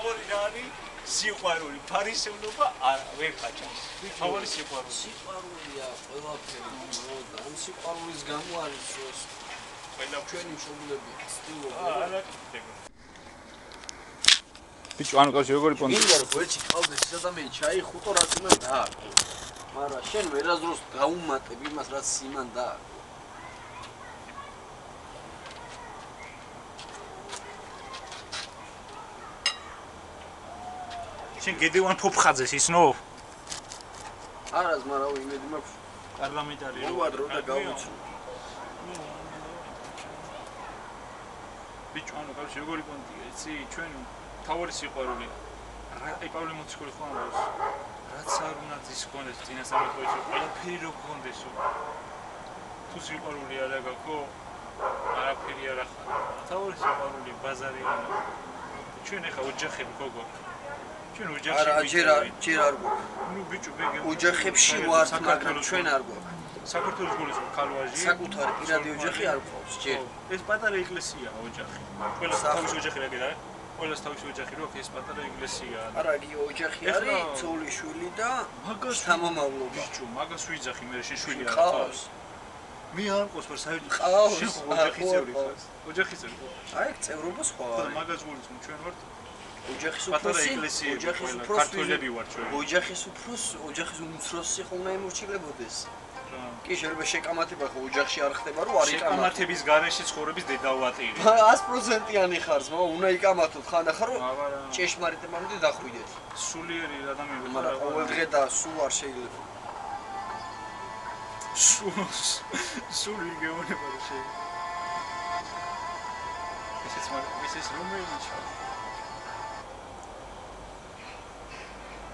Speaker 2: თავი რა არის სიყვარული ფარისევლობა არა ვერ ხაჭავს თავი სიყვარული.
Speaker 1: სიყვარულია ყველაფერი და ამ სიყვარულის გამო არის ეს
Speaker 2: ყველა
Speaker 1: ჩვენი მშობლები ცდილობენ
Speaker 2: არა ბიჭო ანუ კაცი როგორი პონტი?
Speaker 1: გინდა რომ გვერდში ყავდეს ეს ადამიანი ჩაიხუტო რაც უნდა დააკო მაგრამ შენ ვერაზროს გაუმატებ იმას რაც იმან დააკო
Speaker 2: შენ გედევან ფოფხაძეს ისნო
Speaker 1: არას მაგრამ იმედი მაქვს.
Speaker 2: პარლამენტარი
Speaker 1: მოვადრო და გავუცნო
Speaker 2: ბიჭო ანუ კაცი როგორი პონტია? იცი ჩვენ თავი სიყვარული. აი პავლე მოციქული ხო ამბობს? რაც არ უნდა ის კონდეს წინასწარ ის ყველაფერი რო კონდესო თუ სიყვარული არა გაქო არაფერი არ ახლა. თავი სიყვარული ბაზარი არა ჩვენ ახლა ოჯახები გოგო ჩვენ ოჯახში
Speaker 1: არა ჯერ ჯერ არ გვაქვს.
Speaker 2: ნუ ბიჭო მე გე
Speaker 1: ოჯახებში ვართ მაგრამ ჩვენ არ გვაქვს.
Speaker 2: საქართველოს გულის ქალვაჟი
Speaker 1: საკუთარი პირადი ოჯახი არ გვყავს ჯერ.
Speaker 2: ეს პატარა ეკლესია ოჯახი. ყველა თავის ოჯახი რა გედა ყველას თავის ოჯახი რო ეს პატარა ეკლესია.
Speaker 1: არა გი ოჯახი არის ცოლი შვილი და
Speaker 2: მაგას
Speaker 1: სამომავლობა.
Speaker 2: ბიჭო მაგას ვიძახი მე შენ შვილი არ
Speaker 1: ყავს
Speaker 2: მე არ ყავს ვერ საერთოდ
Speaker 1: აა,
Speaker 2: ოჯახი წევრი ხარ. ოჯახი წევრი
Speaker 1: აი წევრობა სხვა
Speaker 2: ხო და
Speaker 1: არის.
Speaker 2: მაგას გულის ჩვენ ვართ
Speaker 1: ოჯახის უფროსი ოჯახის
Speaker 2: ქართველები ვართ ჩვენ
Speaker 1: ოჯახის უფროს ოჯახის უმცროსი ხო უნდა იმორჩილებოდეს
Speaker 2: რა.
Speaker 1: კი შეიძლება შეკამათება ხო ოჯახში არ ხდება რომ არ იკამათო.
Speaker 2: შეკამათების გარეშე ცხოვრების დედავატირი.
Speaker 1: 100%-იანი ხარ ზმო უნდა იკამათოთ ხანახა რომ ჭეშმარიტებამდე დახვიდეთ
Speaker 2: სულიერი ადამიანი
Speaker 1: მაგრამ ყოველ დღე და სულ არ შეიძლება.
Speaker 2: სული გეუბნება რომ შე ესეც მაგ ესეც რომელი ჩა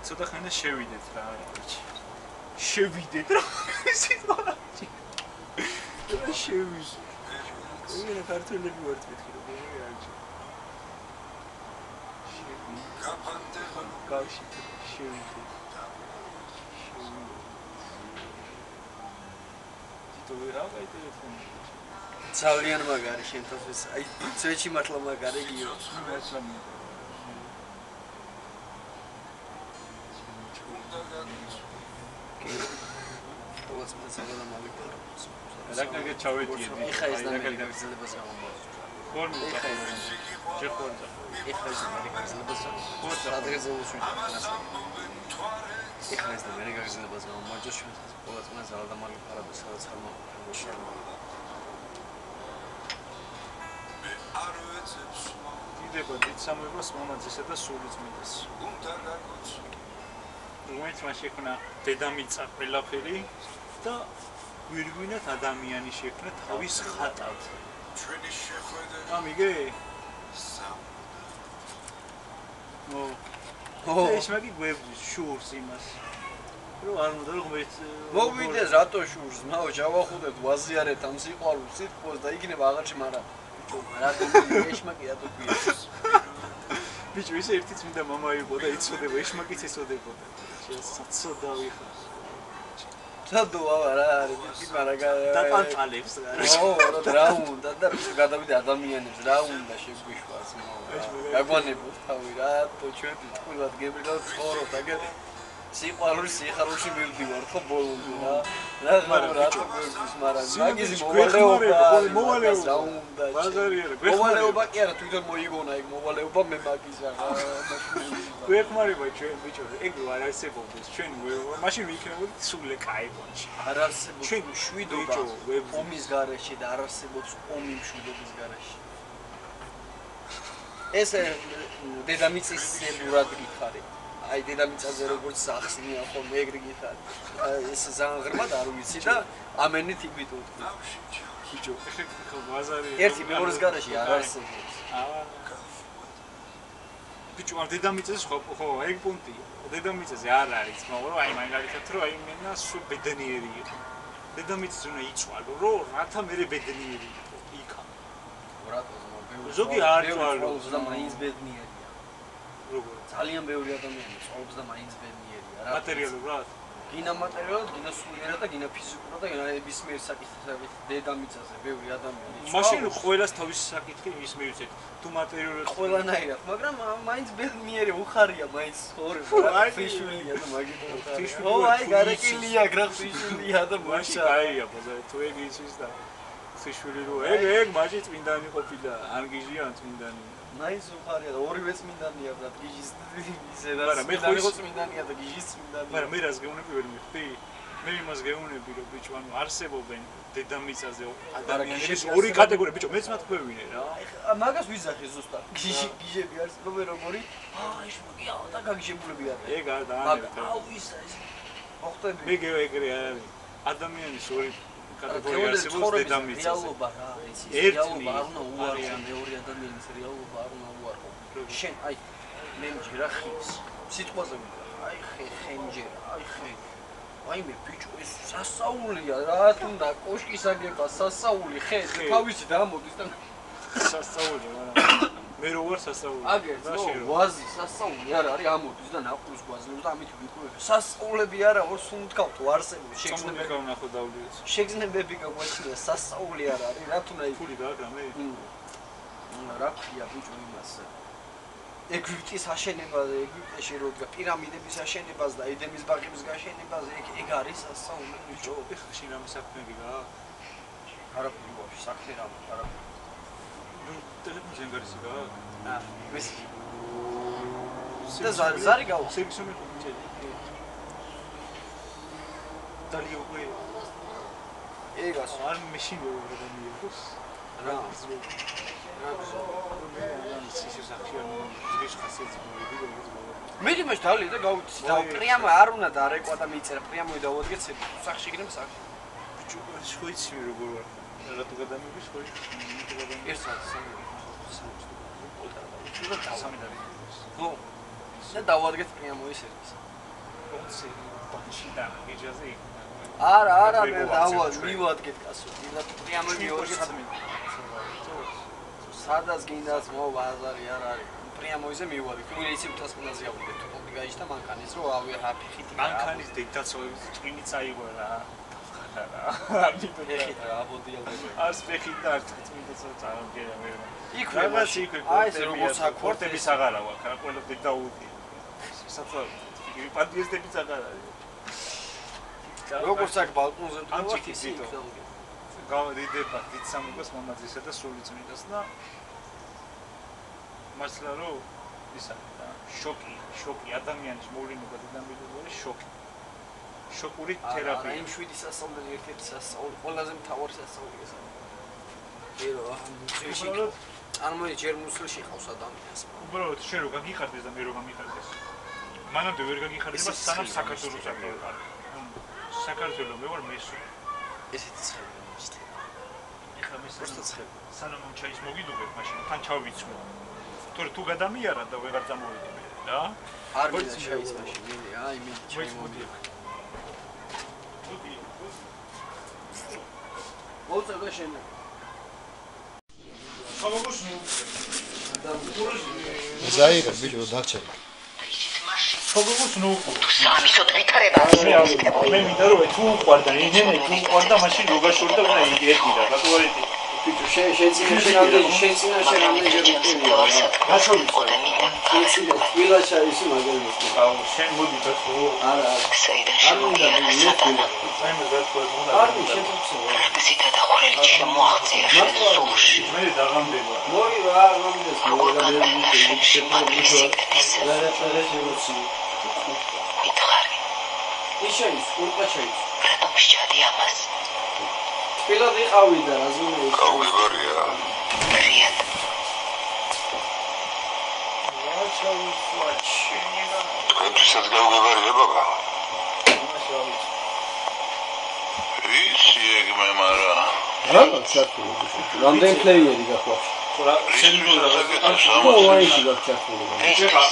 Speaker 2: ცოტა ხანდა შევიდეთ რა არჩი შევიდეთ რა ესეც მაგი რა შევიდეთ მე ქართველები ვართ მეთქი რომ მე არჩი შევიდეთ გავში შევიდეთ თითო რა გაი ტელეფონი
Speaker 1: ძალიან მაგარი შენთვის აი წვეჩი მართლა მაგარი გიო
Speaker 2: მეცამი
Speaker 1: ყოველს მე საერთოდ მაგარი
Speaker 2: ჩავედიე
Speaker 1: ეხა ეს დამერი გაგრძელებას გამომბავს
Speaker 2: ფორმი
Speaker 1: ეხა ეს
Speaker 2: შეხორდა
Speaker 1: ეხა ეს დამერი გაგრძელებას
Speaker 2: ხორდა
Speaker 1: სადღეზე უსვით ეხლა ეს და მე გაგზავნებას გამომაჯოს ჩვენ ყველა წინა ზალა და მაგ ფარადა სადაც ხალმა
Speaker 2: დიდება დიდსამებას მომაძესა და სულიწმიდას რომელიც მას შექმნა დედამიწა ყველაფერი და გვირგვინად ადამიანი შექმნა თავის ხატად
Speaker 4: ჩვენი შეხვედრა
Speaker 2: გამიგე ო
Speaker 1: ო
Speaker 2: ეს მაგი გვევს შურს იმას რომ არ უნდა რომ ეს
Speaker 1: მოვიდეს რატო შურს მაო ჩავახუდეთ ვაზიარეთ ამ სიყვარულს სიტყვას და იქნება აღარჩი მარა რატო ეშმაკი რატო გვიეს
Speaker 2: ბიჭო ისე ერთი წმინდა мама იყო და იცოდება ეშმაკიც იცოდებოდა საცოდავი ხარ
Speaker 1: სადო აბა რა არის ბიჭი მარა
Speaker 2: და ტანტალებს
Speaker 1: ო რა რა უნდა და გადავიდე ადამიანებს რა უნდა შეგვიშვას მაო გაგვანებოთ თავი რატო ჩვენ თქვენად გებრილავ ცხოვრობ აგერ სიყვარულის სიხარულში მივდივარ ხო ბოლომდე რა. რა
Speaker 2: ბიჭო,
Speaker 1: მაგრამ მაგის მოვალეობა
Speaker 2: მოვალეობა.
Speaker 1: რა უნდა
Speaker 2: ბაზარი არა,
Speaker 1: მოვალეობა კი არა თვითონ მოიგონა იქ მოვალეობა მე მაგის რა
Speaker 2: გვეხმარება ჩვენ ბიჭო ეგ არ არსებობდეს. ჩვენ ვე- მაშინ ვიქნებოდით სულე პონჩი
Speaker 1: არ არსებობს
Speaker 2: ჩვენ
Speaker 1: შვიდობა
Speaker 2: ბიჭო,
Speaker 1: ომის გარეშე და არ არსებობს ომი მშვიდობის გარეშე. ეს ე, დედამიწის ზებურად გითხარი აი დედამიწაზე როგორც ახსნია ხოლმე ეგრე გითხარი აი, ეს ძალიან ღრმად არ ვიცი და ამენით იგვიტოთ
Speaker 2: ბიჭო. ხო ბაზარი
Speaker 1: ერთი მეორის გარეშე არ არსებობს.
Speaker 2: აა ბიჭო არ დედამიწაზე ხო ხო ეგ პუნქტია დედამიწაზე არ არის მაგრამ აი მაგალითად რომ აი მენა სულ ბედნიერი იყო. დედამიწაზე უნდა იცვალო რომ რათა მე ბედნიერი იყო იქა.
Speaker 1: რატო ზოგ
Speaker 2: ზოგი არ იცვალოს.
Speaker 1: და მაინც ბედნიერია
Speaker 2: როგორ
Speaker 1: ძალიან ბევრი ადამიანი ცხოვრობს და მაინც ბედნიერია რა?
Speaker 2: მატერიალურად
Speaker 1: გინა მატერიალურად, გინა სულიერად და გინა ფიზიკურად და გინა ნებისმიერ საკითხებით დედამიწაზე ბევრი ადამიანი
Speaker 2: მაშინ ყოველას თავის საკითხი ის მივიცეთ. თუ მატერიალურად
Speaker 1: ყველანაირად, მაგრამ მაინც ბედნიერი უხარია, მაინც ცხოვრება.
Speaker 2: აი,
Speaker 1: ფიშვილია და მაგით.
Speaker 2: ფიშვილი
Speaker 1: ო,
Speaker 2: ვარ,
Speaker 1: აი, გარეკილია, გრა ფიშვილია და
Speaker 2: მაშინ
Speaker 1: მაშა.
Speaker 2: აია ბაზარი თუ ეგ იცის და ციშვილი რო ეგ ეგ მაჟი წმინდანი ყოფილა. ან გიჟიან წმინდანი
Speaker 1: მაინც უხარია და ორივე წმინდანია და გიჟის ისე და
Speaker 2: მაგრამ მე ის-
Speaker 1: ხო წმინდანია და გიჟის წმინდანია.
Speaker 2: მაგრამ მე რას გეუნები ვერ მიხდი მე იმას გეუნები რომ ბიჭო ანუ არსებობენ დედამიწაზე ადამიანების ორი კატეგორია ბიჭო მეც მათქვევინე რა
Speaker 1: აი, ხა, მაგას ვიზახი ზუსტად. გიჟი გიჟები არსებობენ როგორი? აა, ის მაგია და გაგიჟებულები არიან.
Speaker 2: ეგ არ
Speaker 1: მაგრამ
Speaker 2: დაანებთ
Speaker 1: აუ ის ის მოხდები.
Speaker 2: მე გე ეგრე არ არის ადამიანის ორი კატეგორია არსებობს დედამიწაზე
Speaker 1: რეალობა რა, ეს ის რეალობა არ უნდა უარყო, მეორე ადამიანის რეალობა არ უნდა უარყო. შენ აი მე მჯერა ხის. სიტყვაზე ვიტყვი, აი ხე ხენჯერა, აი ხე. აი მე ბიჭო ეს სასაულია რა თუნდა კოშკის აგება სასაული ხე
Speaker 2: ხე.
Speaker 1: თავისი დამოდის და
Speaker 2: სასწაული მაგრამ მე რო ვარ სასწაული.
Speaker 1: აგერ
Speaker 2: რა
Speaker 1: ნო ვაზი სასაული არ არის ამოდის და ნაყურს გვაძლევს და ამით ვიკვირებ სასაულები არა ორ სუნთქავთ არსებობს.
Speaker 2: სამუდე
Speaker 1: შეგრძნებები
Speaker 2: გავნახო დავლიეთ
Speaker 1: შეგრძნებები გაგვაჩნია სასაული არ არის რა თუნდა იქ
Speaker 2: ფული გააკრა მე
Speaker 1: მ, რა ქვია ბიჭო იმას ეგვიპტის აშენებაზე ეგვიპტეში როდგა პირამიდების აშენებას და ედემის ბაღების გაშენებაზე ეგ ეგ არის სასაული ბიჭო.
Speaker 2: ეხლა შენ ამ საქმეები რა
Speaker 1: არაფერი ვაფშე საქმე რა არაფერი
Speaker 2: ანგარისი რა
Speaker 1: აა ეს და ზარი- ზარი გავა.
Speaker 2: სერვისომი ხუთი დალი უკვე
Speaker 1: ეგას
Speaker 2: არ მეშინ ვერ გადამიეროს
Speaker 1: რა
Speaker 2: რა გზო მე ან სისის ახშიან ზღვის ხასიათი მოვიდი მოვიდი
Speaker 1: მე იმაში დალი და გავიცი და
Speaker 2: ой,
Speaker 1: პრიამა არ უნდა და მიწერა პრიამო დავადგეთ სახში გინებ სახში
Speaker 2: ბიჭო შოიცი როგორ ვარ რატო გადამიგვი შოი
Speaker 1: ერთ საათი სამი
Speaker 2: სამი და
Speaker 1: ხო და დავადგეთ პრიამო ის ეს
Speaker 2: ოცი პონჩი და გიჟაზე
Speaker 1: არა არა მე
Speaker 2: მოვაქცევ
Speaker 1: დავა
Speaker 2: ჩვენ.
Speaker 1: მივადგეთ კაცო და პრიამო მივადგეთ
Speaker 2: სადმე
Speaker 1: სადაც გინდას მო ბაზარი არ არის პრიამოიზე მივადგეთ თუ იცი უთასკუნაზე ავიდეთ თუ კონკრეტ გაიშთა მანქანის რო ავი აფიხით
Speaker 2: მანქანის დედაცოების ჭრინი წაიღო რა არს ფეხით და არც წმინდაცა წარგერა მე.
Speaker 1: იქ
Speaker 2: რაღაც იქ
Speaker 1: აი ეს როგორც აქ
Speaker 2: პორტების აღარა ვაქ რა ყველა დედაუდი საფა პანტიესტები აღარა
Speaker 1: როგორც აქ ბალკონზე ისე იქ
Speaker 2: ვიტო.
Speaker 1: დავდგე.
Speaker 2: გავდიდება დიდ სამგოს მომაძისა და სული წმინდას და მასლა რო ისა და. შოკი, შოკი. ადამიანის მოვლენა დედამიწაზე შოკი. შოკური
Speaker 1: არა,
Speaker 2: თერაპია.
Speaker 1: იმ შვიდი სასწაული ერთ-ერთი სასწაული, ყველაზე მთავარი სასწაული ეს არის. ერო, აჰა, მუცელში.
Speaker 2: უბრალოდ
Speaker 1: წარმოიდგინე ჯერ მუცელში ყავს ადამიანს.
Speaker 2: უბრალოდ შენ რო გაგიხარდეს და მე რო გამიხარდეს. მანამდე ვერ გაგიხარდება
Speaker 1: ეს
Speaker 2: სანამ
Speaker 1: ცხელი
Speaker 2: საქართველოს
Speaker 1: მომსწრე.
Speaker 2: არ ვიყარ. საქართველოს მე ვარ მესო.
Speaker 1: ესეთი ცხელი მომსწრე.
Speaker 2: ეხლა მე
Speaker 1: просто
Speaker 2: სანამ
Speaker 1: ცხელი.
Speaker 2: სანამ ამ ჩაის მოგიდობებ მაშინ თან ჩავიცმო. თორე თუ გადამიარა და ვეღარ წამოვიდი მე და
Speaker 1: არ
Speaker 2: მოიც
Speaker 1: მინდა
Speaker 2: მე
Speaker 1: ჩაის
Speaker 2: ვარ.
Speaker 1: მაშინ, მინდა, აი მინდა
Speaker 2: მოიც
Speaker 1: ჩაის
Speaker 2: მოდი.
Speaker 1: მომი.
Speaker 2: მოდი.
Speaker 1: მოუწევ და შენ.
Speaker 2: ხომოგოს ნუ
Speaker 5: ზაირე ბიჭო დარჩები
Speaker 2: ხომოგოს ნუ
Speaker 6: სამისოთ ვითარება
Speaker 2: მე მინდა რომ თუ უყვარდა ინენე თუ უყვარდა მაშინ როგაშორდა უნდა იგერგირა რატო არ ეთი
Speaker 1: ბიჭო შენ შენ წინაშე რამდენი შენ წინაშე რამდენჯერ უყურია რა.
Speaker 2: გაშოვიც
Speaker 1: შენ წინა თბილა ჩაისი მაგალითად.
Speaker 2: აუ შენ მოდი დაწვო
Speaker 1: არა,
Speaker 6: საიდან
Speaker 1: არ მინდა
Speaker 6: შემოიარა
Speaker 1: მე
Speaker 6: სატანა
Speaker 2: საიმე დაწვო
Speaker 1: არ მინდა შენ თქო.
Speaker 6: ზითა და ხვრელი შემოაღწია შენ სულში
Speaker 2: მე დაღამდება
Speaker 1: მოი რა, მომდეს მე
Speaker 6: როგორ
Speaker 1: რა მე
Speaker 6: განაცხადებს სიმართლის სიგრძეს
Speaker 1: რა რა შემოცი.
Speaker 6: მითხარი
Speaker 1: ისეის, ყურყა ჩაის.
Speaker 6: რატომ შეჭადი ამას
Speaker 1: თბილად იყავი და რა რა ჩავიცვა შენინა.
Speaker 4: თქვენთვისაც გაუგებარია ბაბა ისი ეგ მე მარა
Speaker 1: რა ჩართული? რამდენი პლეიერი გაქვს?
Speaker 2: რა შენ რო
Speaker 4: რისთვისაც
Speaker 2: რაღაც
Speaker 4: აკეთებ
Speaker 1: ხო,
Speaker 4: სამას
Speaker 1: ვაიში გაქვს ჩართული.
Speaker 6: ვისთვის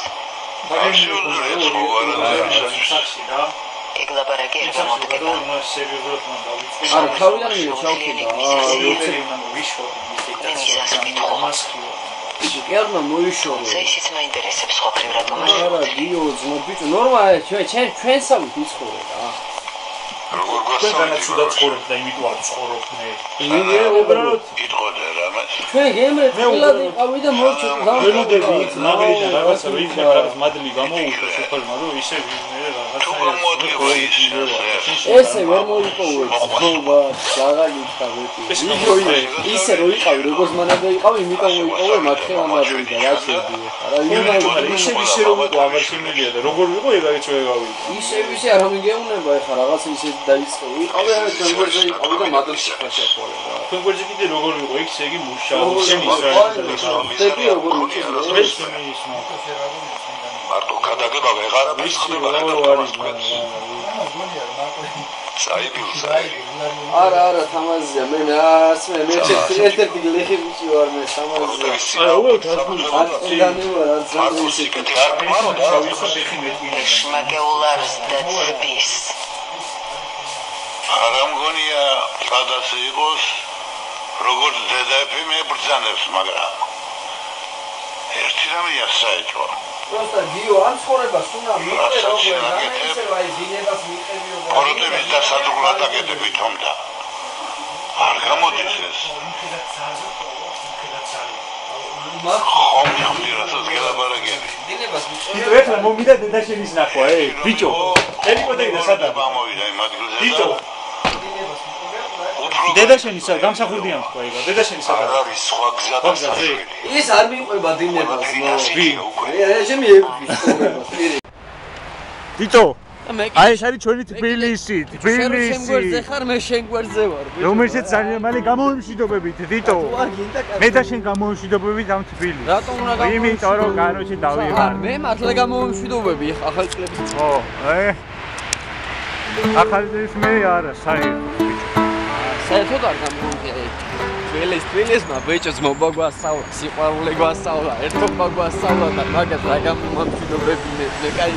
Speaker 2: რა
Speaker 6: ეგლაბარაკი არ გამოდგება
Speaker 1: არა, თავიდან მივე ჩავხიდა. აა,
Speaker 6: ნინიზას მითხო
Speaker 1: კი არ მოიშორო.
Speaker 6: ისიც მაინტერესებს ყოფრივ რატომ არ
Speaker 1: არა, დიო, ძმა ბიჭო, ნორმალია, ჩვენ ჩვენ ჩვენსავით ვიცხოვრე რა.
Speaker 4: როგორ
Speaker 2: ჩვენ
Speaker 4: გასწავლი
Speaker 2: განაცუდა ცხოვრობ და იმიტომ არ ცხოვრობ მე
Speaker 1: მე უბრალოდ
Speaker 4: იტყოდე რამეს
Speaker 1: ჩვენ გემრე თბილად იყავი და მორჩი
Speaker 2: ველოდები იქ მაგრიდან რაღაცა რო იქნება რაღაც მადლი გამოუშვეს ხოლმე რომ ისე
Speaker 4: გამოდგება ის
Speaker 1: ესე ვერ მოიპოვეთ ხობა რაღაც იქავეთი ისე ისე რო იყავი როგორც მანამდე იყავი იმიტომ მოიპოვე მათხე ამადი და რა. ხარა იმავე
Speaker 2: ისე ისე რომ იყო აღარ შემიძლია და როგორ იყო ეგ აღეც ვერ გავიგე
Speaker 1: ისე ისე არ მიგეუნება ეხა რაღაც ისე დაიწყო იყავი არა ჯანგორზე იყავი და მადლში ხარ შეყოლე რა
Speaker 2: თქვენ გვერდზე კიდე როგორ იყო იქ ისე იგი მუშაობ შენ ისრაელი
Speaker 1: დები როგორ მიწევს
Speaker 2: ეს ისმა
Speaker 4: მარტო გადაგება ვეღარაფერს
Speaker 2: ის
Speaker 4: ხდება
Speaker 2: რა
Speaker 4: რა
Speaker 2: არის
Speaker 4: თქვენს საიბილსა
Speaker 1: არა არა თამაზია მე მეც მე მე ერთ-ერთი ლეხი ბიჭი ვარ მე თამაზია
Speaker 2: არა უბრალოდ
Speaker 1: არ
Speaker 4: მარტო
Speaker 1: ზამბი
Speaker 4: სიკეთე არ მომაროდა
Speaker 2: შავისა ფეხი მეტყვინება
Speaker 6: შმაგეულარს და ცბის
Speaker 4: არა მგონია სადაც იყოს როგორც დედაფი მე ბრძანებს მაგრამ ერთი რამეა საერთო
Speaker 1: просто დიო ამ ცხოვრებას უნდა მიყრე
Speaker 4: რასაც
Speaker 1: როგორ
Speaker 4: შენაკეთებ,
Speaker 1: და ისე ვაი დინებას მიყევი როგორ
Speaker 4: კოროტების დასადრულად აკეთებით თუმდა არ გამოდის ეს ხომ ხომი რასაც გელაბარაგები
Speaker 1: დინებას მიყევი
Speaker 2: იტო ეხლა მომიდა დედაშენის ნახვა ე ბიჭო ჰელიკოპტერი და სადა
Speaker 4: გამოვიდა იმ ადგილზე
Speaker 2: იტო
Speaker 1: დინებას
Speaker 4: უფრო
Speaker 2: დედაშენის გამსახურდიან თქვა ეგა დედაშენის
Speaker 4: არ
Speaker 2: სადა
Speaker 4: არის სხვა გზა და
Speaker 2: ხო,
Speaker 4: საშვილი
Speaker 1: ის არ მიყვება დინებას
Speaker 4: ვი უკვე.
Speaker 1: მე ჩემი ეკვი ცხოვრებას პირი
Speaker 2: იტო
Speaker 1: მე
Speaker 2: აი ეს არის ჩვენი თბილისი
Speaker 1: შენ გვერდზე
Speaker 2: თბილისი.
Speaker 1: ხარ მე შენ გვერდზე ვარ
Speaker 2: რომელშიც ძალიან მალე გამოიმშვიდობებით
Speaker 1: ვაგინდა
Speaker 2: მე და შენ გამოიმშვიდობებით ამ თბილისს.
Speaker 1: რატომ უნდა
Speaker 2: იმიტომ რომ განოში
Speaker 1: არ
Speaker 2: დავიღარ.
Speaker 1: მე მართლა გამომშვიდობები ახალ წლების
Speaker 2: ო ე. ახალი წლის მე არა საერთოდ
Speaker 1: საერთოდ არ გამომხია თველის თველისმა ბეჭოს მობა გვასწავლა სიყვარული გვასწავლა ერთობა გვასწავლა და მაგას რა გამომშვიდობები მე მე კაი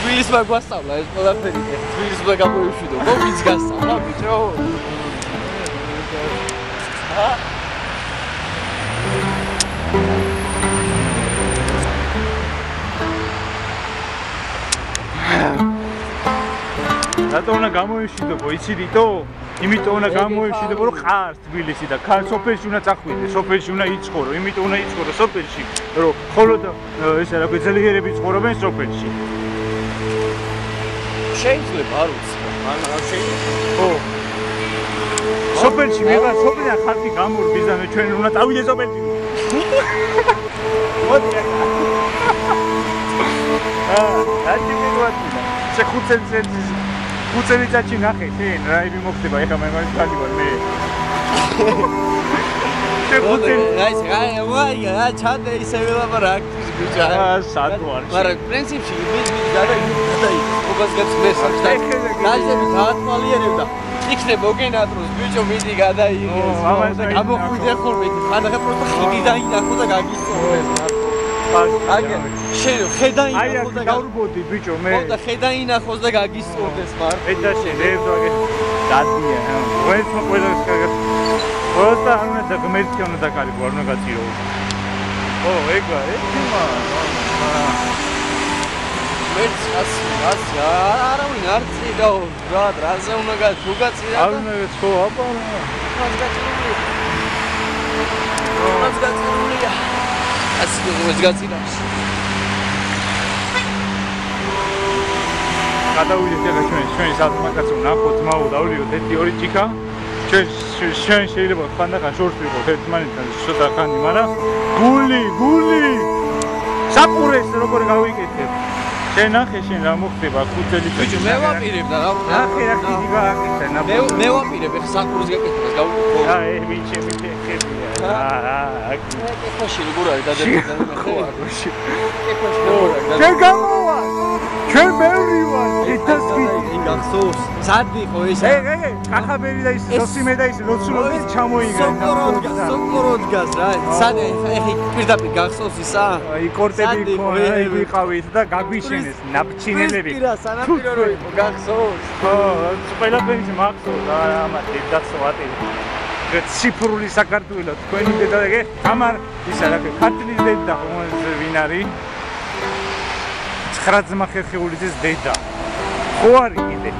Speaker 1: თველისმა გვასწავლა ეს ყველაფერი თველისმა გამომშვიდობა ვინც გასწავლა ბიჭო
Speaker 2: რატო უნდა გამოიშვიდობო იცი რიტო იმიტომ უნდა გამოიშვიდობო რომ ყარს თბილისი და ხარ სოფელში უნდა წახვიდე სოფელში უნდა იცხოვრო იმიტომ უნდა იცხოვრო სოფელში რომ ხოლოდ ესე რა გვეძლიერები ცხოვრობენ სოფელში.
Speaker 1: შეიძლება არ ვიცი. ან არ შეიძლება.
Speaker 2: ხო სოფელში ვიღა სოფლიდან ხალხი გამორბიზა მე ჩვენ უნდა წავიდე სოფელში მოდი რა. აა, დაჭი მიგვაჩინა. შე ხუთი წელი უწევი წაჩი ნახე შენ რაიმე მოხდება ეხა მე მაგარი ვარ მე.
Speaker 1: რაის რა ვაი რა ჩადე ისე ველაპარაკს ბიჭო
Speaker 2: აა სად ვარ
Speaker 1: მაგრამ პრინციპში იმის მიდარა და უკასგებს მესამს და დაჟები დაათვალიერებ და იქნება ოგენატროს ბიჭო მიდი გადაიღეს.
Speaker 2: ამას
Speaker 1: გამოხვიდე ხოლმე ხანდახე პროტო ხიდი დაინახო და გაგიწოვეს რა მარკი. შენ ხედა
Speaker 2: ინახოს
Speaker 1: და
Speaker 2: გაურბოდი ბიჭო მე.
Speaker 1: ხო და ხედა ინახოს და გაგისწორდეს მარკი.
Speaker 2: ეთა შენ ერთო აგეთ დადია. ყველს ყველს გაგეთ. ყველს და ამ და ღმერთი უნდა დაკარგო არ უნდა გაწირო. ო ეგა ერთი
Speaker 1: მაგრამ ვერც ასე ასე არავინ არ წიდაო რა რაზე უნდა გა თუ გაწიდა
Speaker 2: არ უნდა ხო აპარა
Speaker 1: მას გაწირულია მას გაწირულია ასე გაწირავს
Speaker 2: გადავიდეთ ახლა ჩვენ ჩვენ საათმაკაც ვნახოთ მაუ დავლიოთ ერთი ორი ჭიქა. ჩვენ ჩვენ შეიძლება ხანდახან შორს ვიყოთ ერთმანეთთან ცოტა ხანი მაგრამ გული გული! საყურეს როგორ გავიკეთებ? შენ ნახე შენ რა მოხდება ხუთელი
Speaker 1: ბიჭო მე ვაპირებ და რა
Speaker 2: ნახე რა კიდე გააკეთე ნა
Speaker 1: მე მე ვაპირებ ახლა საკურის გაკეთებას გავუკეთო
Speaker 2: რა ე მიჩე მიჩე ხებია აა აქ
Speaker 1: ეფაში როგორ არის დადებითი ხო
Speaker 2: აგოში
Speaker 1: ეფაში როგორ არის
Speaker 2: ჩვენ გამოვა ჩვენ ბევრი ვარ ეთასკი
Speaker 1: გახსოვს სადი ხო ეს?
Speaker 2: ე ე კახაბერი და ის როსიმე და ის როცულობის ჩამოიგა
Speaker 1: სოკოროდგას სოკოროდგას რა? სადი ეხი პირდაპირ გახსოვს ისა?
Speaker 2: აი კორტები ხო აი
Speaker 1: ე,
Speaker 2: ვიყავით და გაგვიშენეს ნაფჩინელები
Speaker 1: პირა სანაპირო რო იყო გახსოვს?
Speaker 2: ხო ყველაფერი მახსოვს არა ამა დედაცვატი ციფრული საქართველო თქვენი დედა ეგ ამარ ისა რა ქართლის დედა ხომ ვინ არის? ცხრა ძმა ხერხეულიძის დედა. ხო არის კიდე?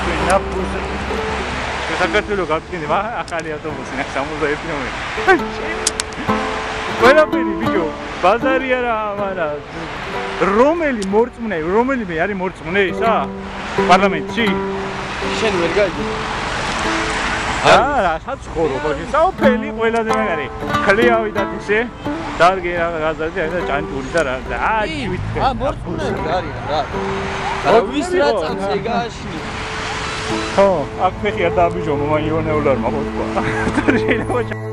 Speaker 2: თქვენ ნაფუს. საქართველო გაგკინდება ახალი ავტობუსი ნახ 61 ნომერი. ყველაფერი ბიჭო ბაზარი არა ამარა რომელი მორწმუნე რომელიმე არის მორწმუნე ისა? პარლამენტში?
Speaker 1: შენ ვერ გაიგე
Speaker 2: რა საცხოვრო ხო საოფელი ყველაზე მაგარი. ქლიავი და ისე დარგი რა გაზარდი და ჭანჭული და რა და აა ჩივით
Speaker 1: ა მორწმუნეები არის რა. რა ვის რა წამს ეგაში
Speaker 2: ხო აქ ფეხი არ დააბიჯო მომა იონეულარ მაგოთქვა შეიძლება